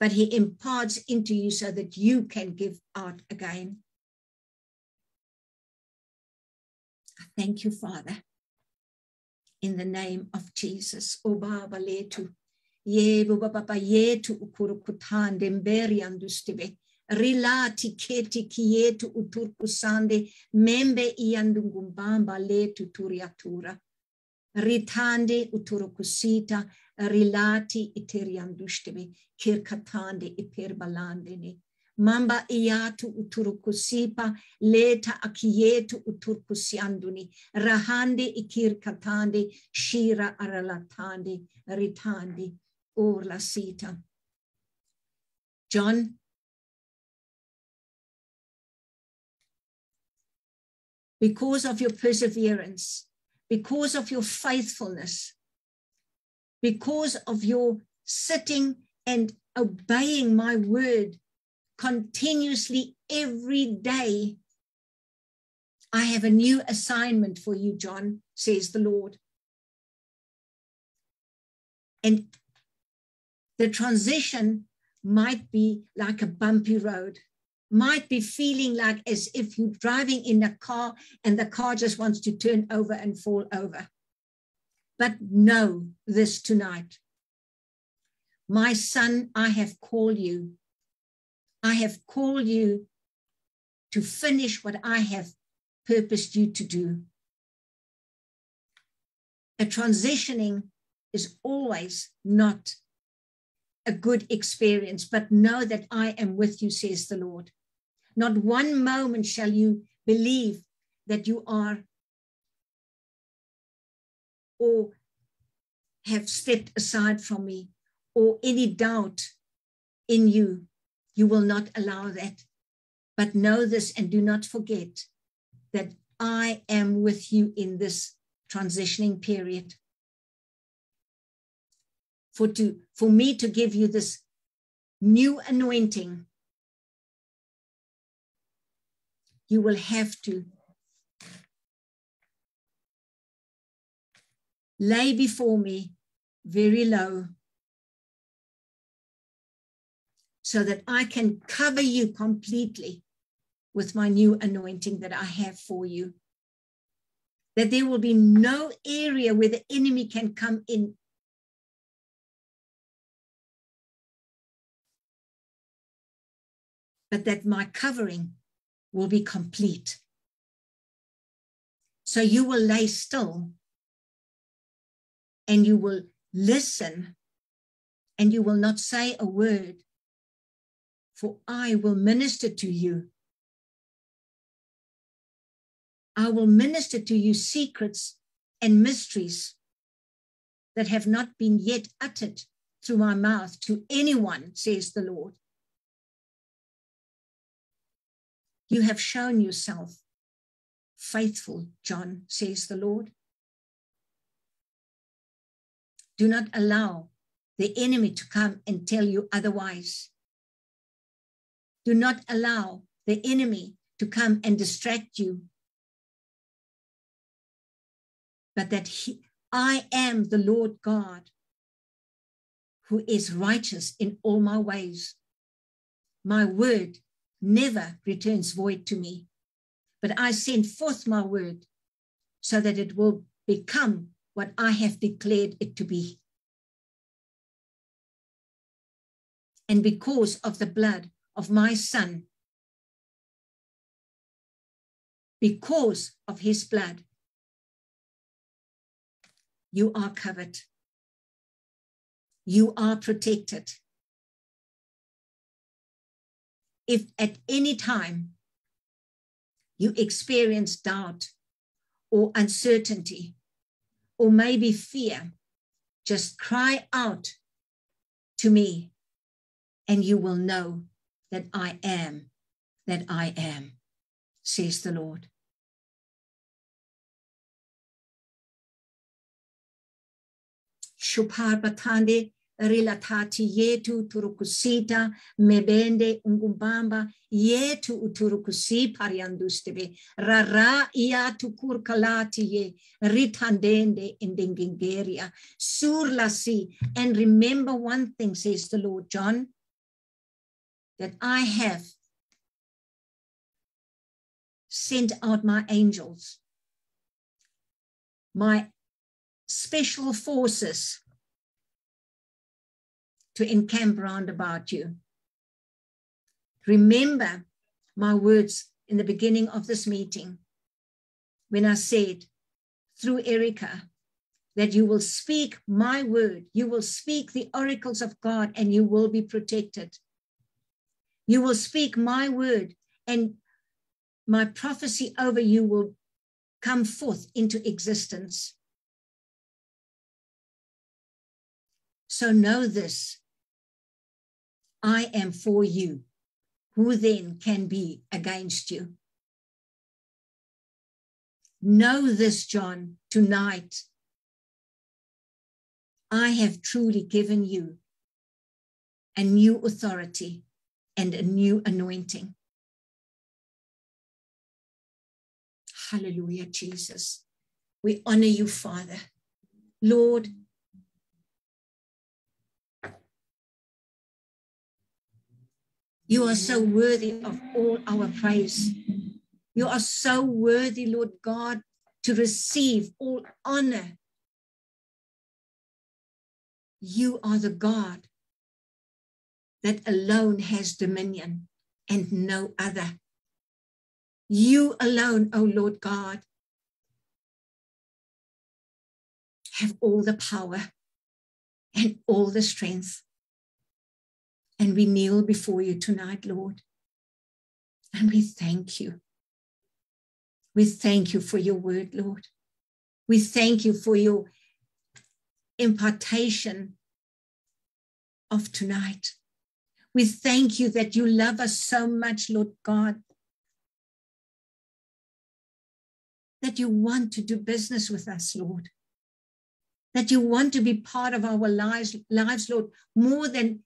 But He imparts into you so that you can give out again. I Thank you, Father. In the name of Jesus. Obaba letu. ye baba yetu ukuru kutande mberi andustebe rilati keti kietu uturkusande membe iandungumbamba letu turiatura. Ritande uturukusita rilati iteriandustebe kirkatande iperbalandene mamba iatu uturukusipa leta akietu uturkusianduni rahande ikirkatande shira aralatande ritandi urla sita. John, because of your perseverance, because of your faithfulness, because of your sitting and obeying my word continuously every day, I have a new assignment for you, John, says the Lord. And the transition might be like a bumpy road, might be feeling like as if you're driving in a car and the car just wants to turn over and fall over. But know this tonight. My son, I have called you. I have called you to finish what I have purposed you to do. A transitioning is always not a good experience, but know that I am with you, says the Lord. Not one moment shall you believe that you are or have stepped aside from me or any doubt in you, you will not allow that. But know this and do not forget that I am with you in this transitioning period. For, to, for me to give you this new anointing, you will have to lay before me very low so that I can cover you completely with my new anointing that I have for you. That there will be no area where the enemy can come in. But that my covering will be complete. So you will lay still and you will listen and you will not say a word, for I will minister to you. I will minister to you secrets and mysteries that have not been yet uttered through my mouth to anyone, says the Lord. You have shown yourself faithful, John, says the Lord. Do not allow the enemy to come and tell you otherwise. Do not allow the enemy to come and distract you. But that he, I am the Lord God who is righteous in all my ways. My word never returns void to me, but I send forth my word so that it will become what I have declared it to be. And because of the blood of my son, because of his blood, you are covered. You are protected. If at any time you experience doubt or uncertainty, or maybe fear, just cry out to me, and you will know that I am, that I am, says the Lord. Shupar Batande rilatati yetu turukusita mebende ungumbamba yetu uturukusi pariandustebe rara iatu kurkalati ye ritandende indingingeria sur la and remember one thing says the lord john that i have sent out my angels my special forces to encamp round about you. Remember my words in the beginning of this meeting when I said through Erica that you will speak my word, you will speak the oracles of God, and you will be protected. You will speak my word, and my prophecy over you will come forth into existence. So know this I am for you. Who then can be against you? Know this, John, tonight. I have truly given you a new authority and a new anointing. Hallelujah, Jesus. We honor you, Father. Lord, You are so worthy of all our praise. You are so worthy, Lord God, to receive all honor. You are the God that alone has dominion and no other. You alone, O Lord God, have all the power and all the strength. And we kneel before you tonight, Lord. And we thank you. We thank you for your word, Lord. We thank you for your impartation of tonight. We thank you that you love us so much, Lord God, that you want to do business with us, Lord. That you want to be part of our lives, lives, Lord, more than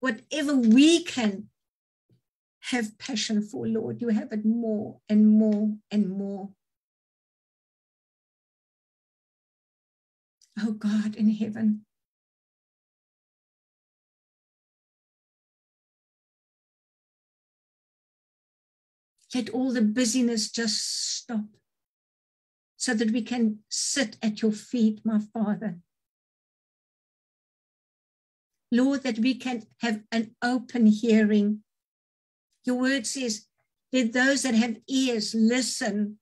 whatever we can have passion for, Lord. You have it more and more and more. Oh God in heaven, Let all the busyness just stop so that we can sit at your feet, my Father. Lord, that we can have an open hearing. Your word says, let those that have ears listen.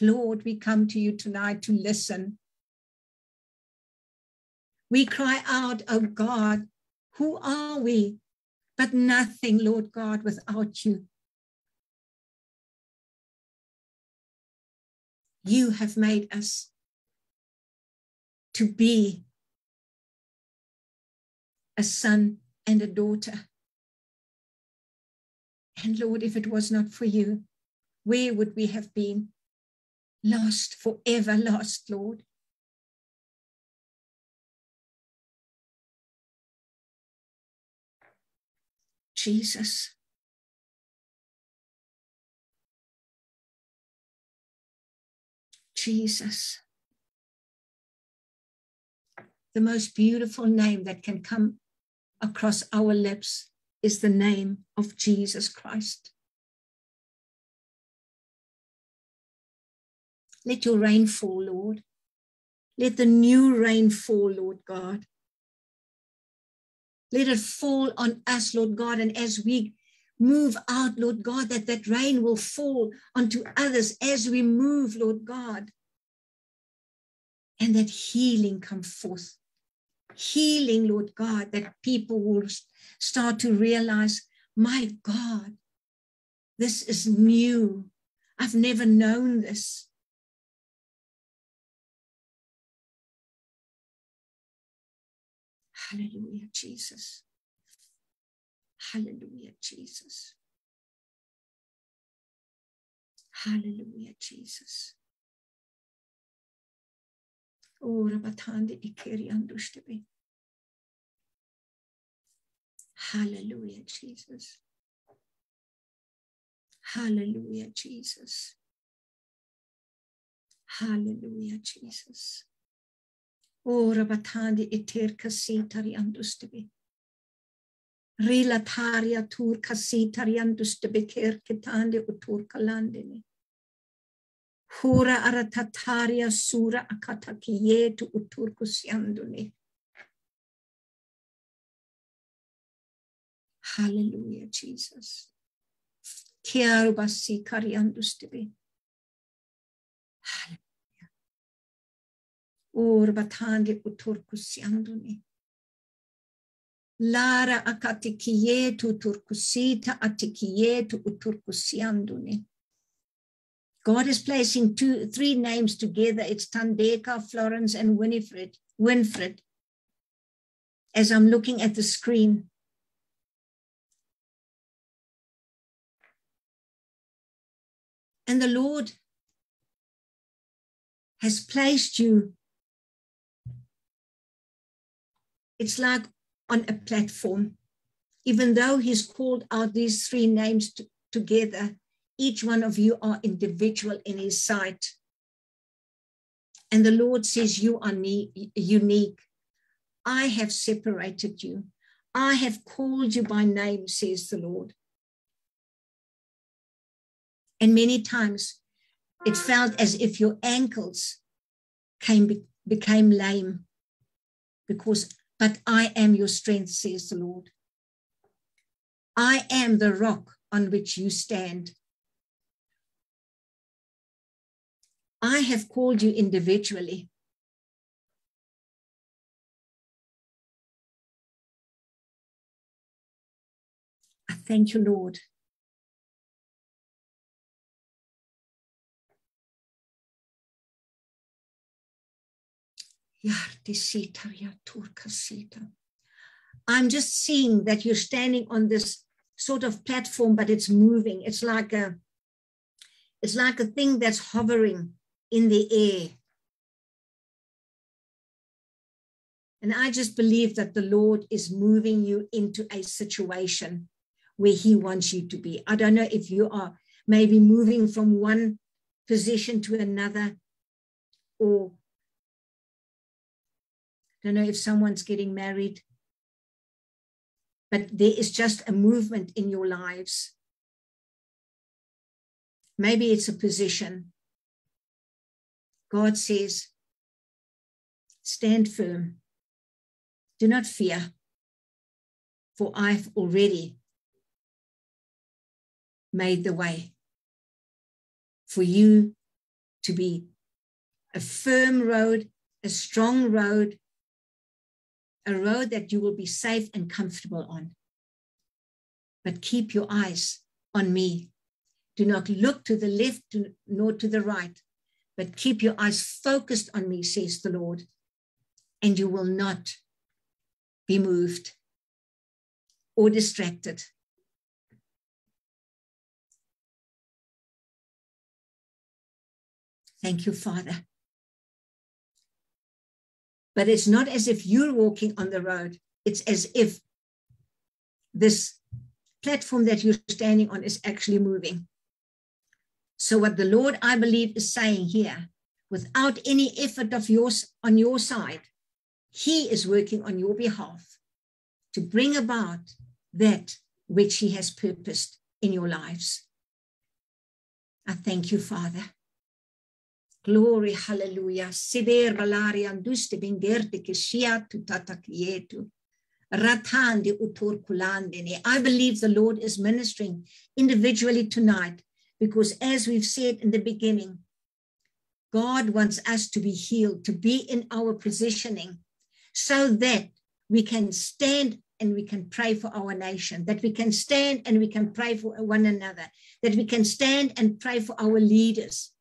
Lord, we come to you tonight to listen. We cry out, oh God, who are we? But nothing, Lord God, without you. You have made us to be a son and a daughter. And Lord, if it was not for you, where would we have been? Lost, forever lost, Lord. Jesus. Jesus. The most beautiful name that can come across our lips is the name of Jesus Christ. Let your rain fall, Lord. Let the new rain fall, Lord God. Let it fall on us, Lord God. And as we move out, Lord God, that that rain will fall onto others as we move, Lord God. And that healing come forth. Healing, Lord God, that people will start to realize, my God, this is new. I've never known this. Hallelujah, Jesus. Hallelujah, Jesus. Hallelujah, Jesus. Ora batande ikeri andushtebe. Hallelujah, Jesus. Hallelujah, Jesus. Hallelujah, Jesus. Ora batande iter kasitari andustebe. Relataria tur kasitariandus de beker ketande utur kalandene. Hura aratataria sura akatakiyetu utur kusiandune. Hallelujah, Jesus. Kiaru basi kariandus be. Hallelujah. Ur batande utur kusiandune. Lara akatikietu turkusita atikietu uturkusianduni. God is placing two, three names together. It's Tandeka, Florence, and Winifred. Winfred. As I'm looking at the screen. And the Lord has placed you. It's like on a platform. Even though he's called out these three names to, together, each one of you are individual in his sight. And the Lord says, You are unique. I have separated you. I have called you by name, says the Lord. And many times it felt as if your ankles came, became lame because but I am your strength, says the Lord. I am the rock on which you stand. I have called you individually. I thank you, Lord. I'm just seeing that you're standing on this sort of platform, but it's moving. It's like a it's like a thing that's hovering in the air. And I just believe that the Lord is moving you into a situation where He wants you to be. I don't know if you are maybe moving from one position to another, or don't know if someone's getting married, but there is just a movement in your lives. Maybe it's a position. God says, stand firm. Do not fear, for I've already made the way for you to be a firm road, a strong road, a road that you will be safe and comfortable on. But keep your eyes on me. Do not look to the left nor to the right, but keep your eyes focused on me, says the Lord, and you will not be moved or distracted. Thank you, Father. But it's not as if you're walking on the road, it's as if this platform that you're standing on is actually moving. So, what the Lord, I believe, is saying here, without any effort of yours on your side, He is working on your behalf to bring about that which He has purposed in your lives. I thank you, Father. Glory, hallelujah. Siber balari anduste bingerte ke shiatu tatakietu. Ratandi utur kulandini. I believe the Lord is ministering individually tonight because as we've said in the beginning, God wants us to be healed, to be in our positioning so that we can stand and we can pray for our nation, that we can stand and we can pray for one another, that we can stand and pray for our leaders,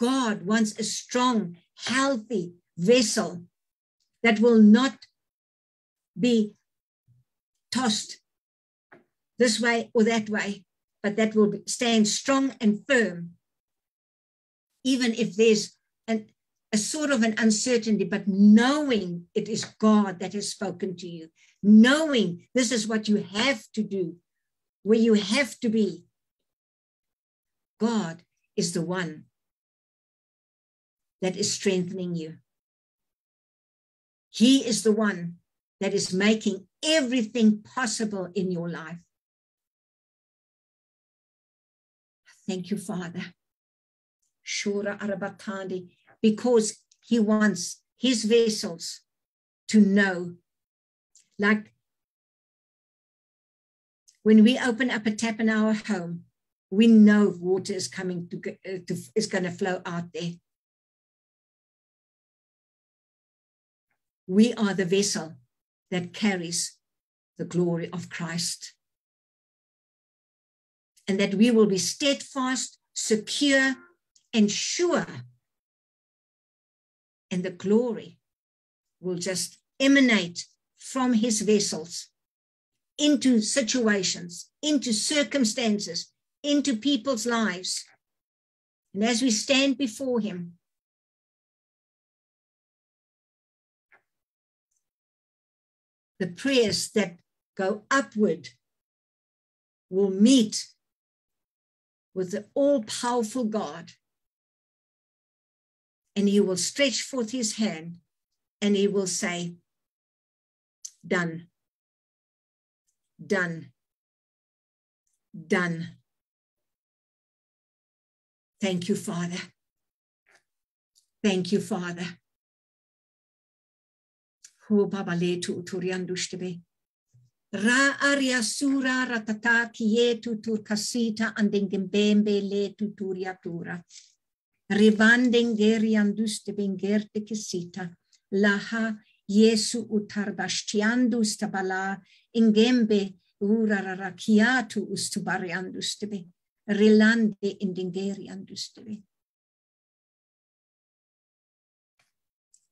God wants a strong, healthy vessel that will not be tossed this way or that way, but that will stand strong and firm, even if there's an, a sort of an uncertainty, but knowing it is God that has spoken to you, knowing this is what you have to do, where you have to be. God is the one that is strengthening you. He is the one that is making everything possible in your life. Thank you, Father. Shura Arabatandi, because he wants his vessels to know. Like when we open up a tap in our home, we know water is coming to, uh, to is going to flow out there. We are the vessel that carries the glory of Christ. And that we will be steadfast, secure, and sure. And the glory will just emanate from his vessels into situations, into circumstances, into people's lives. And as we stand before him, the prayers that go upward will meet with the all powerful God. And he will stretch forth his hand and he will say, Done, done, done. Thank you, Father. Thank you, Father. Ho babaletu turiandushtebe. Ra aria sura ratata kietu turkasita andengembembe letu turiatura. Rivandengeri anduste bengerte kisita. Laha Yesu utarbastiandu stabala ingembe urararakiatu ustubariandustebe. Rilande indingeri andustebe.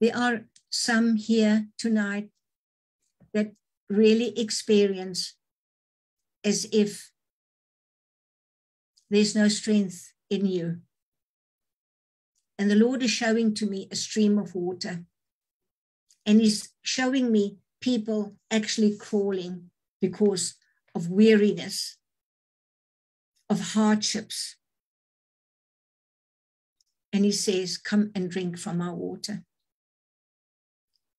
There are some here tonight that really experience as if there's no strength in you. And the Lord is showing to me a stream of water. And He's showing me people actually crawling because of weariness, of hardships. And He says, Come and drink from our water.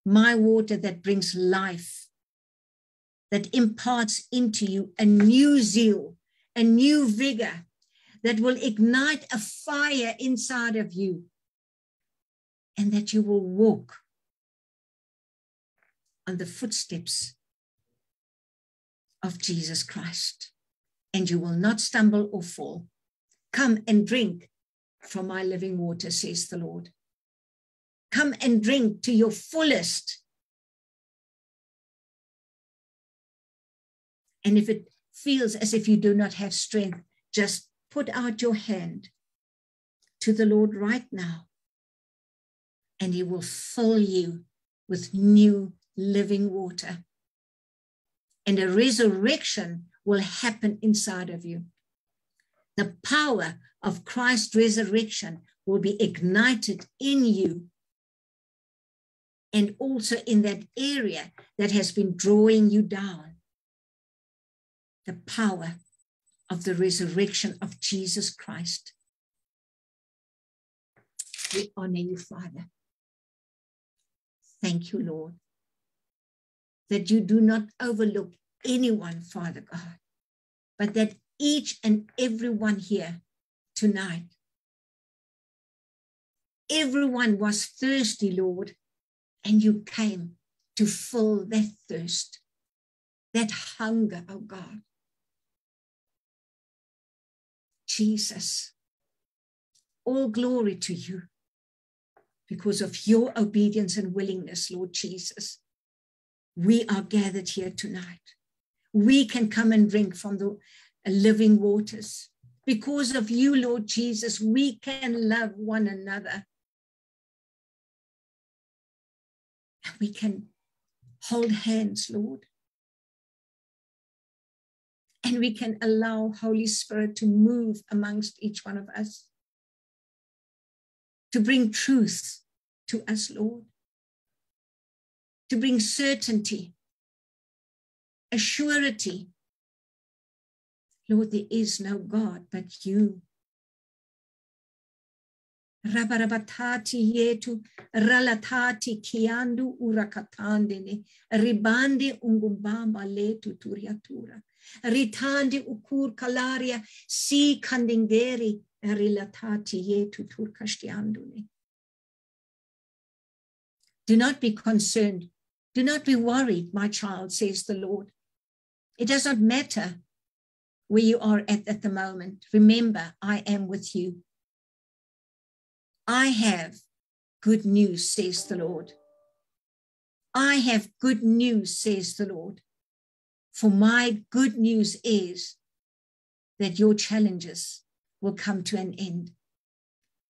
My water that brings life, that imparts into you a new zeal, a new vigor, that will ignite a fire inside of you and that you will walk on the footsteps of Jesus Christ and you will not stumble or fall. Come and drink from my living water, says the Lord. Come and drink to your fullest. And if it feels as if you do not have strength, just put out your hand to the Lord right now, and He will fill you with new living water. And a resurrection will happen inside of you. The power of Christ's resurrection will be ignited in you and also in that area that has been drawing you down. The power of the resurrection of Jesus Christ. We honor you, Father. Thank you, Lord, that you do not overlook anyone, Father God, but that each and every one here tonight, everyone was thirsty, Lord, and you came to fill that thirst, that hunger, oh God. Jesus. All glory to you because of your obedience and willingness, Lord Jesus. We are gathered here tonight. We can come and drink from the living waters. Because of you, Lord Jesus, we can love one another. We can hold hands, Lord and we can allow Holy Spirit to move amongst each one of us, to bring truth to us, Lord, to bring certainty, a surety. Lord, there is no God but you. Rabarabatati yetu ralatati kiandu urakatandene ribande ungumbamba letu turiatura ritandi ukur kalaria si kandingeri rilatati yetu turkastiandune. Do not be concerned. Do not be worried, my child, says the Lord. It does not matter where you are at at the moment. Remember, I am with you. I have good news, says the Lord. I have good news, says the Lord. For my good news is that your challenges will come to an end,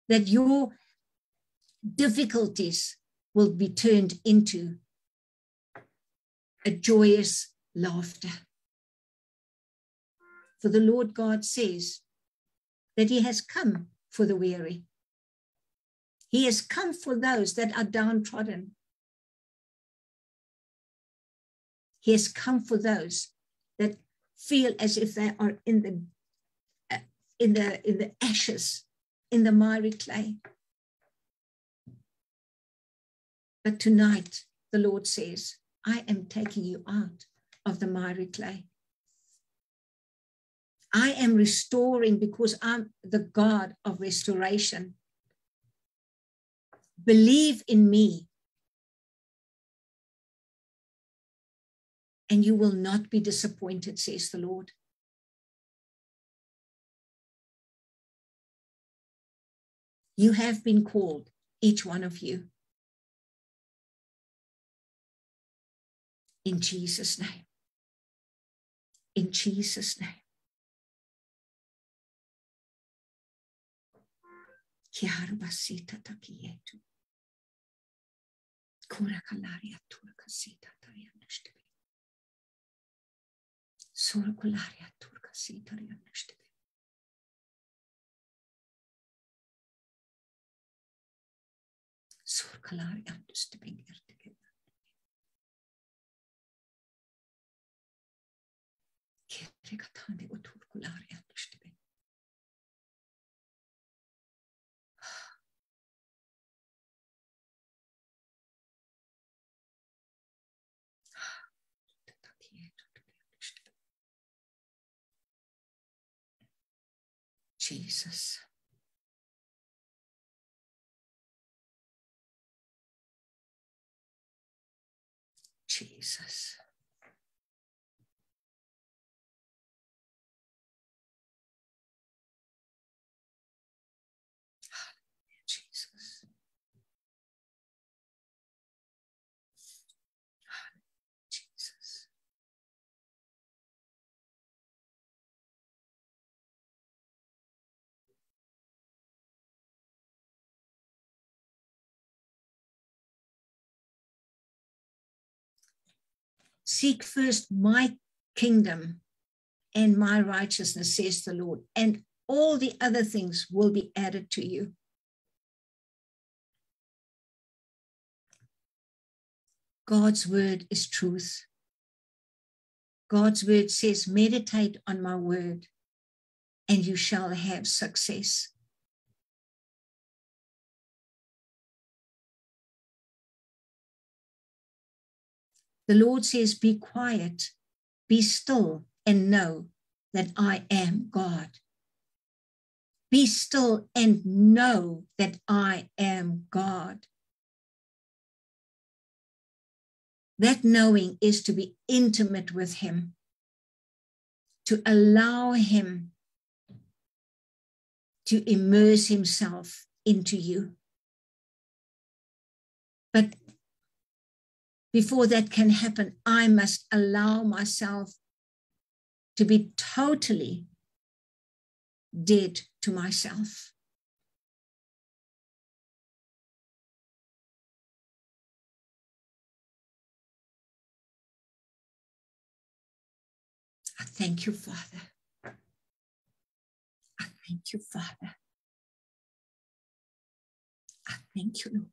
that your difficulties will be turned into a joyous laughter. For the Lord God says that He has come for the weary. He has come for those that are downtrodden. He has come for those that feel as if they are in the in the in the ashes, in the miry clay. But tonight, the Lord says, I am taking you out of the miry clay. I am restoring because I'm the God of restoration. Believe in me and you will not be disappointed, says the Lord. You have been called, each one of you. In Jesus' name. In Jesus' name. Takietu. Kura kalaria turka sita tarianashtibi. Sura kularia turka sita tarianashtibi. Sur kalaria andustibing ertike. Kiri katandi Jesus. Jesus. Seek first my kingdom and my righteousness, says the Lord, and all the other things will be added to you. God's word is truth. God's word says, meditate on my word and you shall have success. The Lord says, Be quiet, be still, and know that I am God. Be still and know that I am God. That knowing is to be intimate with Him, to allow Him to immerse Himself into you. But before that can happen, I must allow myself to be totally dead to myself. I thank you, Father. I thank you, Father. I thank you, Lord.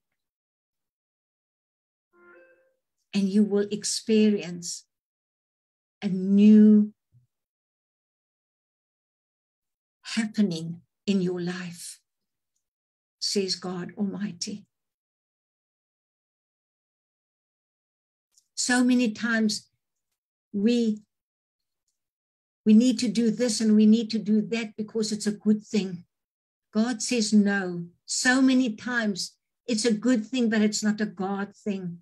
And you will experience a new happening in your life, says God Almighty. So many times we we need to do this and we need to do that because it's a good thing. God says no. So many times it's a good thing, but it's not a God thing.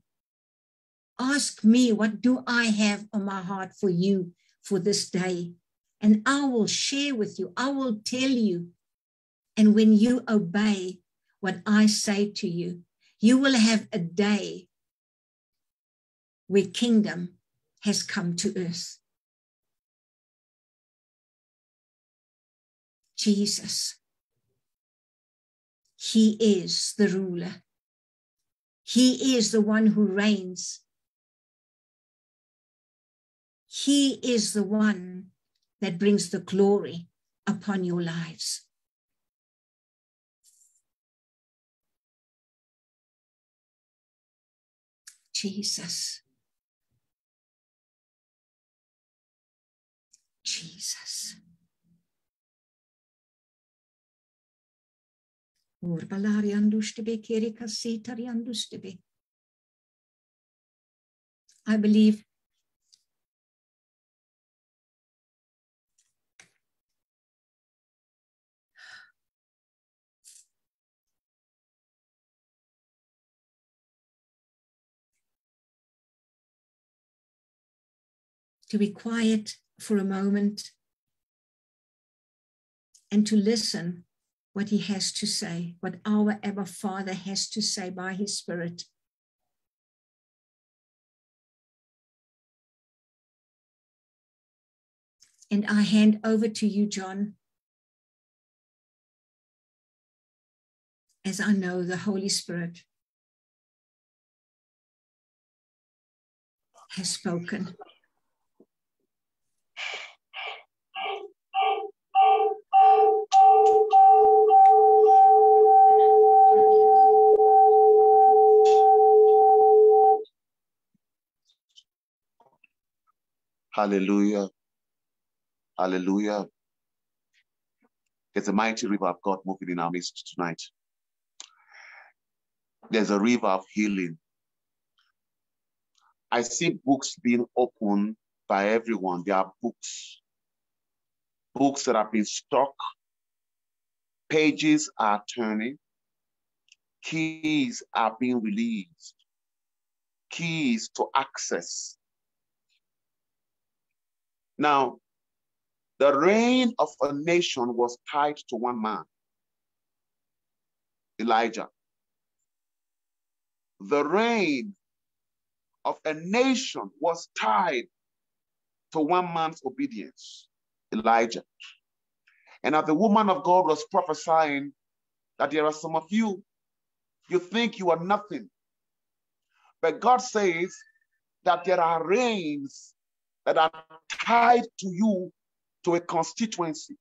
Ask me, what do I have on my heart for you for this day? And I will share with you, I will tell you. And when you obey what I say to you, you will have a day where kingdom has come to earth. Jesus. He is the ruler. He is the one who reigns. He is the one that brings the glory upon your lives. Jesus. Jesus. I believe to be quiet for a moment and to listen what he has to say, what our Abba Father has to say by his Spirit. And I hand over to you, John, as I know the Holy Spirit has spoken. Hallelujah. Hallelujah. There's a mighty river of God moving in our midst tonight. There's a river of healing. I see books being opened by everyone. There are books, books that have been stuck. Pages are turning. Keys are being released. Keys to access now, the rain of a nation was tied to one man, Elijah. The rain of a nation was tied to one man's obedience, Elijah. And as the woman of God was prophesying that there are some of you, you think you are nothing. But God says that there are rains that are tied to you to a constituency.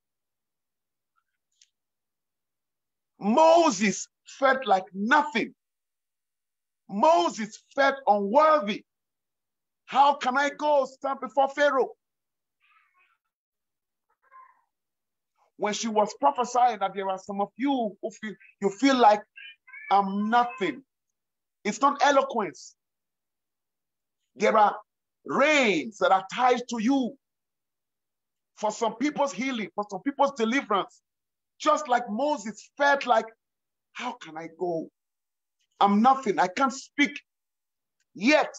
Moses felt like nothing. Moses felt unworthy. How can I go stand before Pharaoh? When she was prophesying that there are some of you who feel you feel like I'm nothing. It's not eloquence. There are rains that are tied to you for some people's healing, for some people's deliverance. Just like Moses felt like, how can I go? I'm nothing. I can't speak. Yet,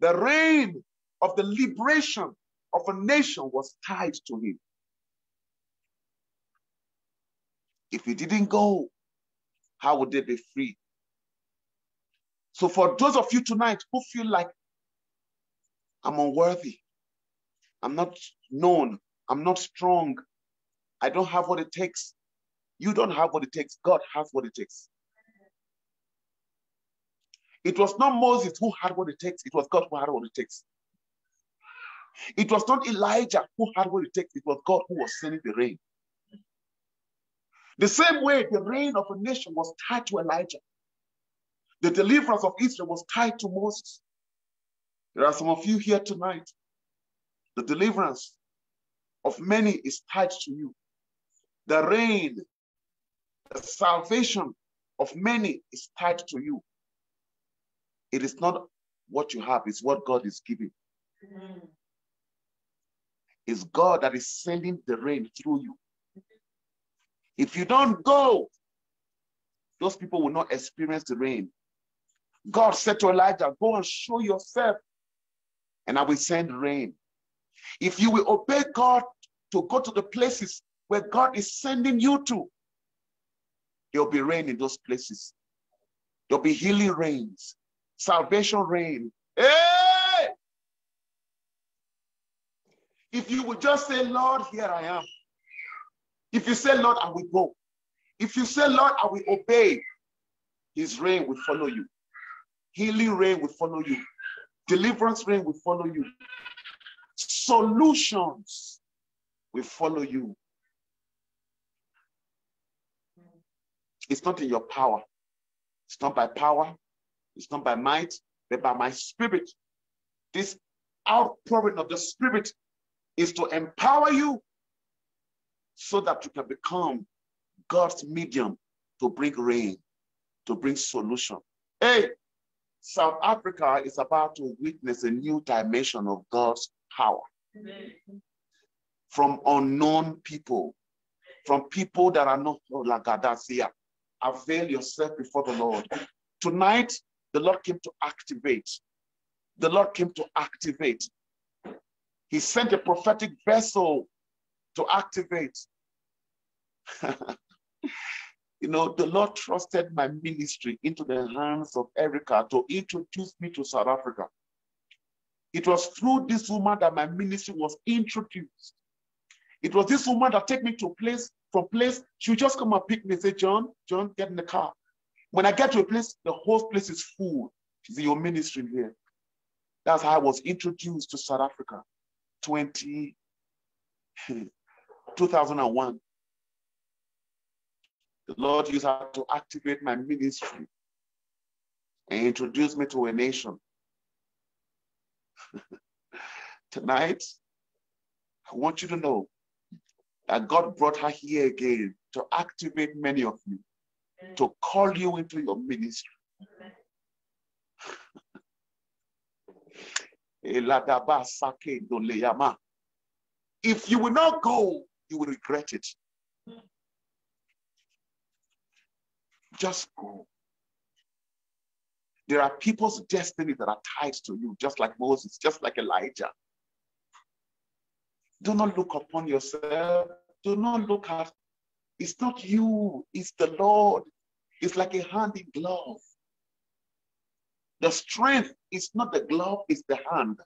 the rain of the liberation of a nation was tied to him. If he didn't go, how would they be free? So, for those of you tonight who feel like I'm unworthy. I'm not known. I'm not strong. I don't have what it takes. You don't have what it takes. God has what it takes. It was not Moses who had what it takes. It was God who had what it takes. It was not Elijah who had what it takes. It was God who was sending the rain. The same way the rain of a nation was tied to Elijah. The deliverance of Israel was tied to Moses. There are some of you here tonight. The deliverance of many is tied to you. The rain, the salvation of many is tied to you. It is not what you have, it's what God is giving. It's God that is sending the rain through you. If you don't go, those people will not experience the rain. God said to Elijah, Go and show yourself and I will send rain. If you will obey God to go to the places where God is sending you to, there'll be rain in those places. There'll be healing rains, salvation rain. Hey! If you would just say, Lord, here I am. If you say, Lord, I will go. If you say, Lord, I will obey, his rain will follow you. Healing rain will follow you. Deliverance rain will follow you. Solutions will follow you. It's not in your power. It's not by power. It's not by might, but by my spirit. This outpouring of the spirit is to empower you so that you can become God's medium to bring rain, to bring solution. Hey, South Africa is about to witness a new dimension of God's power from unknown people, from people that are not like Gaddafi. Avail yourself before the Lord. Tonight, the Lord came to activate. The Lord came to activate. He sent a prophetic vessel to activate. you know, the Lord trusted my ministry into the hands of Erica to introduce me to South Africa. It was through this woman that my ministry was introduced. It was this woman that take me to place, from place, she would just come and pick me and say, John, John, get in the car. When I get to a place, the whole place is full. She said, your ministry here. That's how I was introduced to South Africa, 20, 2001. The Lord used her to activate my ministry and introduce me to a nation. Tonight, I want you to know that God brought her here again to activate many of you, to call you into your ministry. if you will not go, you will regret it. Just go. There are people's destinies that are tied to you, just like Moses, just like Elijah. Do not look upon yourself. Do not look at, it's not you, it's the Lord. It's like a hand in glove. The strength is not the glove, it's the hand.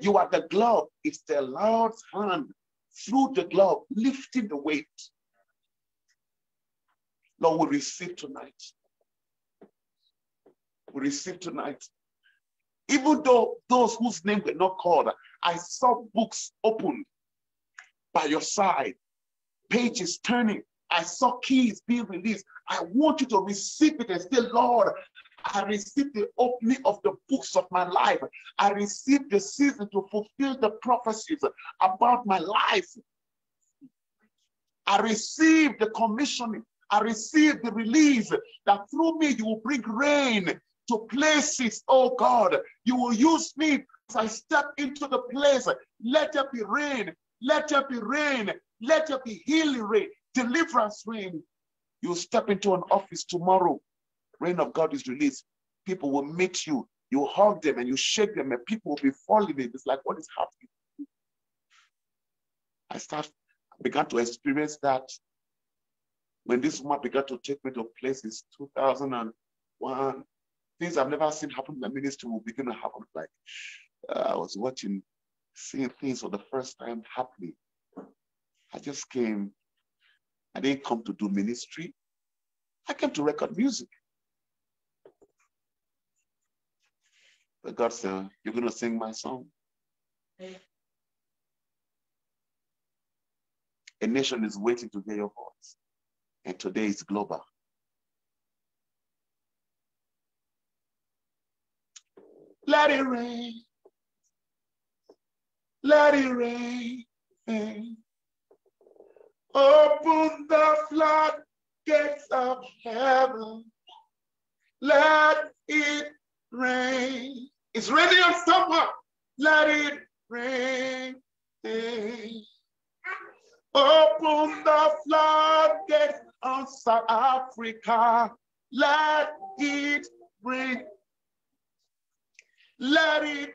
You are the glove, it's the Lord's hand through the glove, lifting the weight. Lord, we receive tonight. We receive tonight. Even though those whose name were not called, I saw books opened by your side, pages turning. I saw keys being released. I want you to receive it and say, Lord, I receive the opening of the books of my life. I receive the season to fulfill the prophecies about my life. I receive the commissioning I receive the release that through me you will bring rain to places, oh God. You will use me as I step into the place. Let there be rain. Let there be rain. Let there be healing rain, deliverance rain. You step into an office tomorrow. Rain of God is released. People will meet you. You hug them and you shake them, and people will be falling in. It's like, what is happening? I start, began to experience that when this woman began to take me to places, 2001, things I've never seen happen in the ministry will begin to happen. Like uh, I was watching, seeing things for the first time happening. I just came. I didn't come to do ministry. I came to record music. But God said, oh, You're going to sing my song. A nation is waiting to hear your voice and today is global. Let it rain. Let it rain. Open the floodgates of heaven. Let it rain. It's raining on someone. Let it rain. Open the floodgates on South Africa. Let it rain. Let it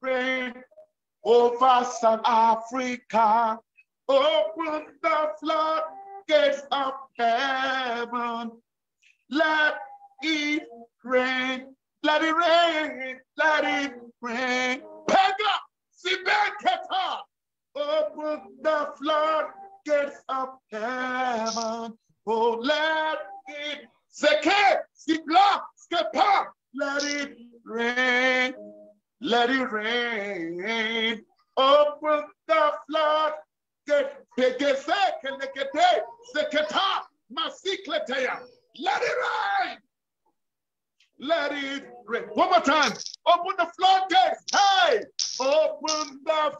rain over South Africa. Open the floodgates of heaven. Let it rain. Let it rain. Let it rain. Pega, Sibeketa. Open the floodgates of heaven. Oh, let it seke, sikla, skepa, let it rain, let it rain. Open the flood, get pegese, kenekete, seketa, masikleteya. Let it rain. Let it rain. One more time. Open the floodgates. Hey, open the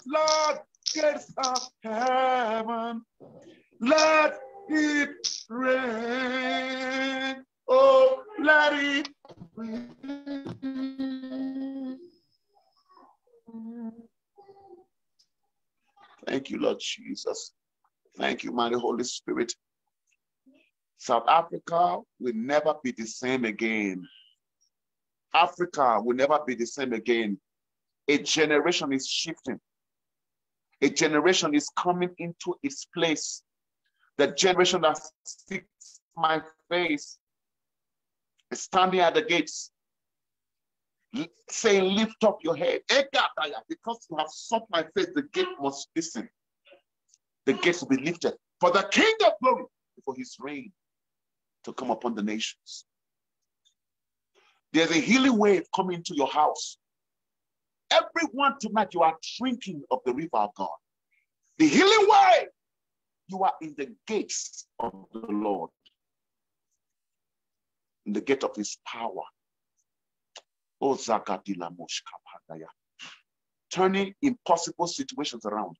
floodgates of heaven. Let it rain. Oh, let it rain. Thank you, Lord Jesus. Thank you, mighty Holy Spirit. South Africa will never be the same again. Africa will never be the same again. A generation is shifting. A generation is coming into its place. The generation that seeks my face standing at the gates, saying, Lift up your head. Eh, because you have sought my face, the gate must listen. The gates will be lifted for the King of glory, for his reign to come upon the nations. There's a healing wave coming to your house. Everyone tonight, you are drinking of the river of God. The healing wave, you are in the gates of the Lord, in the gate of his power. Oh, Turning impossible situations around.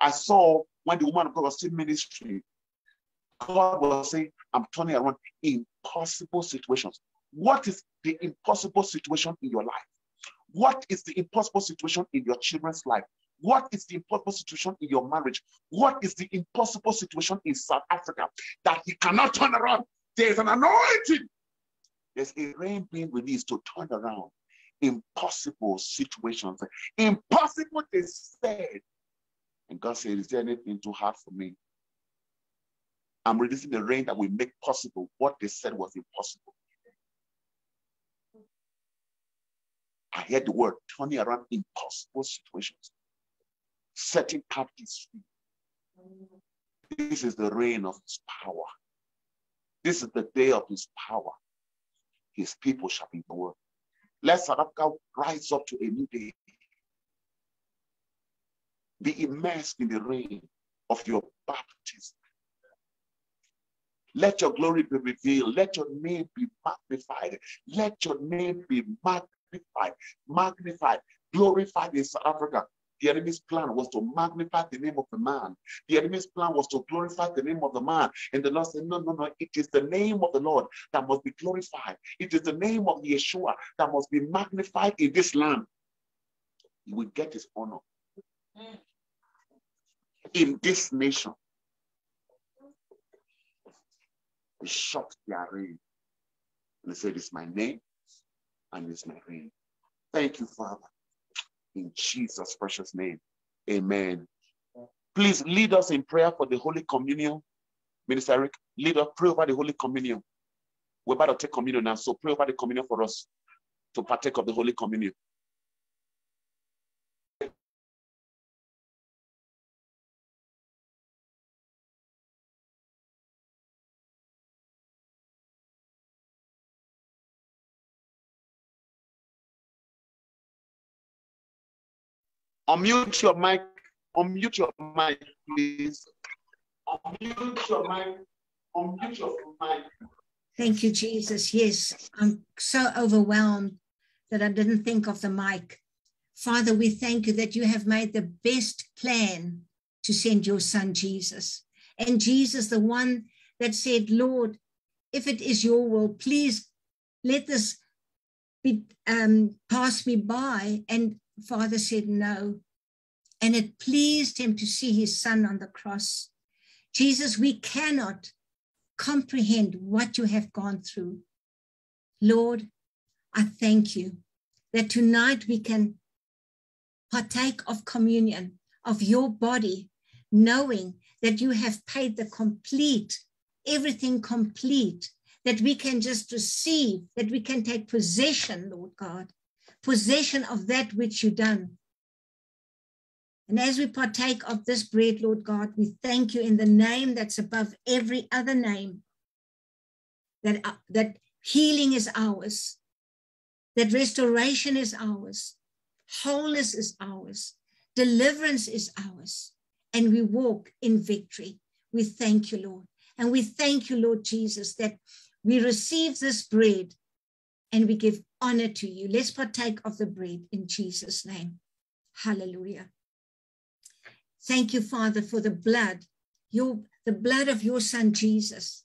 I saw when the woman of God was in ministry, God was saying, I'm turning around impossible situations. What is the impossible situation in your life? What is the impossible situation in your children's life? What is the impossible situation in your marriage? What is the impossible situation in South Africa that he cannot turn around? There's an anointing. There's a rain being released to turn around impossible situations. Impossible, they said. And God said, Is there anything too hard for me? I'm releasing the rain that will make possible what they said was impossible. I heard the word turning around impossible situations, setting captives free. This is the reign of his power. This is the day of his power. His people shall be born. Let South rise up to a new day. Be immersed in the rain of your baptism. Let your glory be revealed. Let your name be magnified. Let your name be magnified magnified, magnified, glorified in South Africa. The enemy's plan was to magnify the name of the man. The enemy's plan was to glorify the name of the man. And the Lord said, No, no, no. It is the name of the Lord that must be glorified. It is the name of Yeshua that must be magnified in this land. He will get his honor in this nation. He shocked their reign. And he said, It's my name and is my reign. Thank you, Father. In Jesus' precious name. Amen. Please lead us in prayer for the Holy Communion. Minister Eric, lead us, pray over the Holy Communion. We're about to take communion now, so pray over the communion for us to partake of the Holy Communion. Unmute your mic. Unmute your mic, please. Unmute your mic. Unmute your mic. Thank you, Jesus. Yes, I'm so overwhelmed that I didn't think of the mic. Father, we thank you that you have made the best plan to send your son Jesus. And Jesus, the one that said, Lord, if it is your will, please let this be um, pass me by. And father said no. And it pleased him to see his son on the cross. Jesus, we cannot comprehend what you have gone through. Lord, I thank you that tonight we can partake of communion of your body, knowing that you have paid the complete, everything complete, that we can just receive, that we can take possession, Lord God, possession of that which you've done. And as we partake of this bread, Lord God, we thank you in the name that's above every other name, that, uh, that healing is ours, that restoration is ours, wholeness is ours, deliverance is ours, and we walk in victory. We thank you, Lord. And we thank you, Lord Jesus, that we receive this bread and we give honor to you. Let's partake of the bread in Jesus' name. Hallelujah. Thank you, Father, for the blood, your the blood of your son Jesus.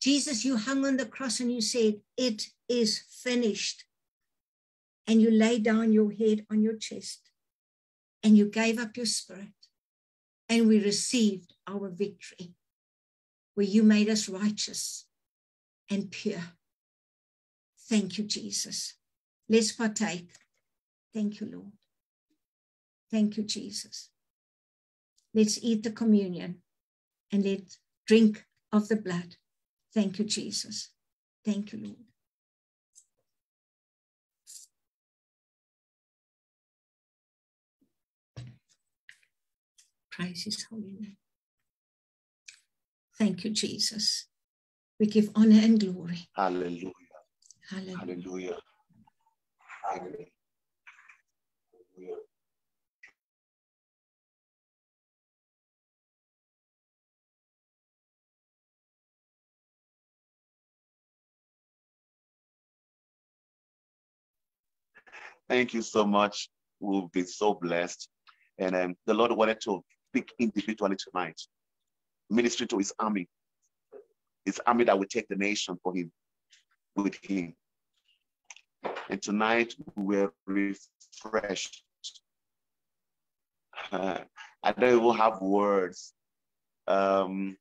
Jesus, you hung on the cross and you said, It is finished. And you laid down your head on your chest and you gave up your spirit. And we received our victory, where you made us righteous and pure. Thank you, Jesus. Let's partake. Thank you, Lord. Thank you, Jesus. let's eat the communion and let's drink of the blood. Thank you, Jesus. Thank you, Lord. Praise his holy name. Thank you, Jesus. We give honor and glory. Hallelujah. Hallelujah. Thank you so much. We'll be so blessed. And um, the Lord wanted to speak individually tonight, ministry to his army, his army that will take the nation for him, with him. And tonight we're refreshed. Uh, I don't even have words. Um,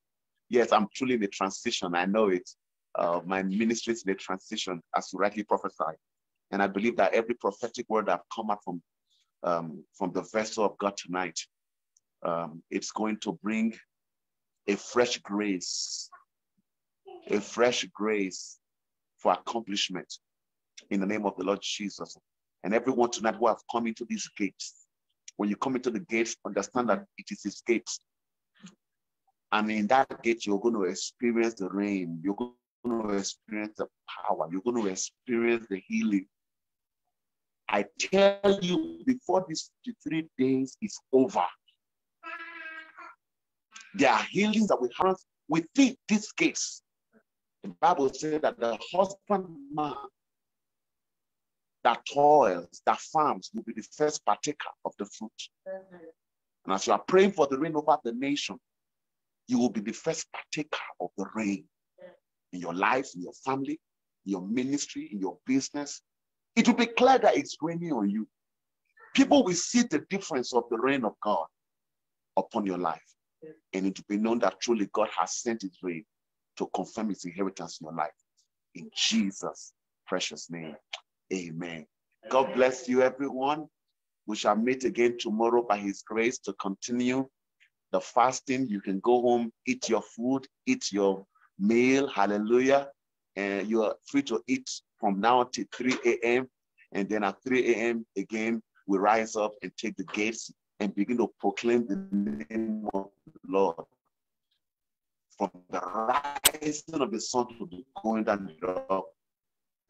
yes, I'm truly in the transition. I know it. Uh, my ministry is in the transition, as you rightly prophesied. And I believe that every prophetic word that come out from, um, from the vessel of God tonight, um, it's going to bring a fresh grace, a fresh grace for accomplishment in the name of the Lord Jesus. And everyone tonight who have come into these gates, when you come into the gates, understand that it is his gates. And in that gate, you're going to experience the rain. You're going to experience the power. You're going to experience the healing. I tell you, before these three days is over, there are healings that we have within these gates. The Bible says that the husbandman that toils, that farms, will be the first partaker of the fruit. Mm-hmm. And as you are praying for the rain over the nation, you will be the first partaker of the rain in your life, in your family, in your ministry, in your business. It will be clear that it's raining on you. People will see the difference of the rain of God upon your life. And it will be known that truly God has sent his rain to confirm his inheritance in your life. In Jesus' precious name. Amen. God bless you, everyone. We shall meet again tomorrow by his grace to continue the fasting. You can go home, eat your food, eat your meal. Hallelujah. And you are free to eat from now till 3 a.m. And then at 3 a.m. again, we rise up and take the gates and begin to proclaim the name of the Lord. From the rising of the sun to the going down of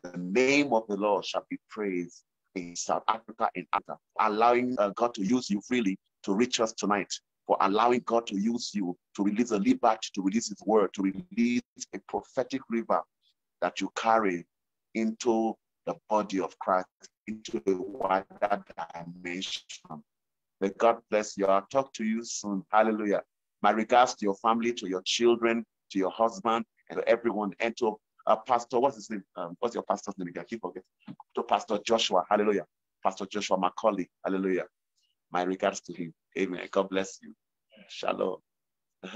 the name of the Lord shall be praised in South Africa and Africa, allowing uh, God to use you freely to reach us tonight, for allowing God to use you to release a liberty, to release his word, to release a prophetic river that you carry into the body of Christ, into a wider dimension. May God bless you. I'll talk to you soon. Hallelujah. My regards to your family, to your children, to your husband, and to everyone, and to uh, Pastor, what's his name? Um, what's your pastor's name? I keep forgetting. To Pastor Joshua, hallelujah. Pastor Joshua Macaulay, hallelujah. My regards to him. Amen. God bless you. Shalom.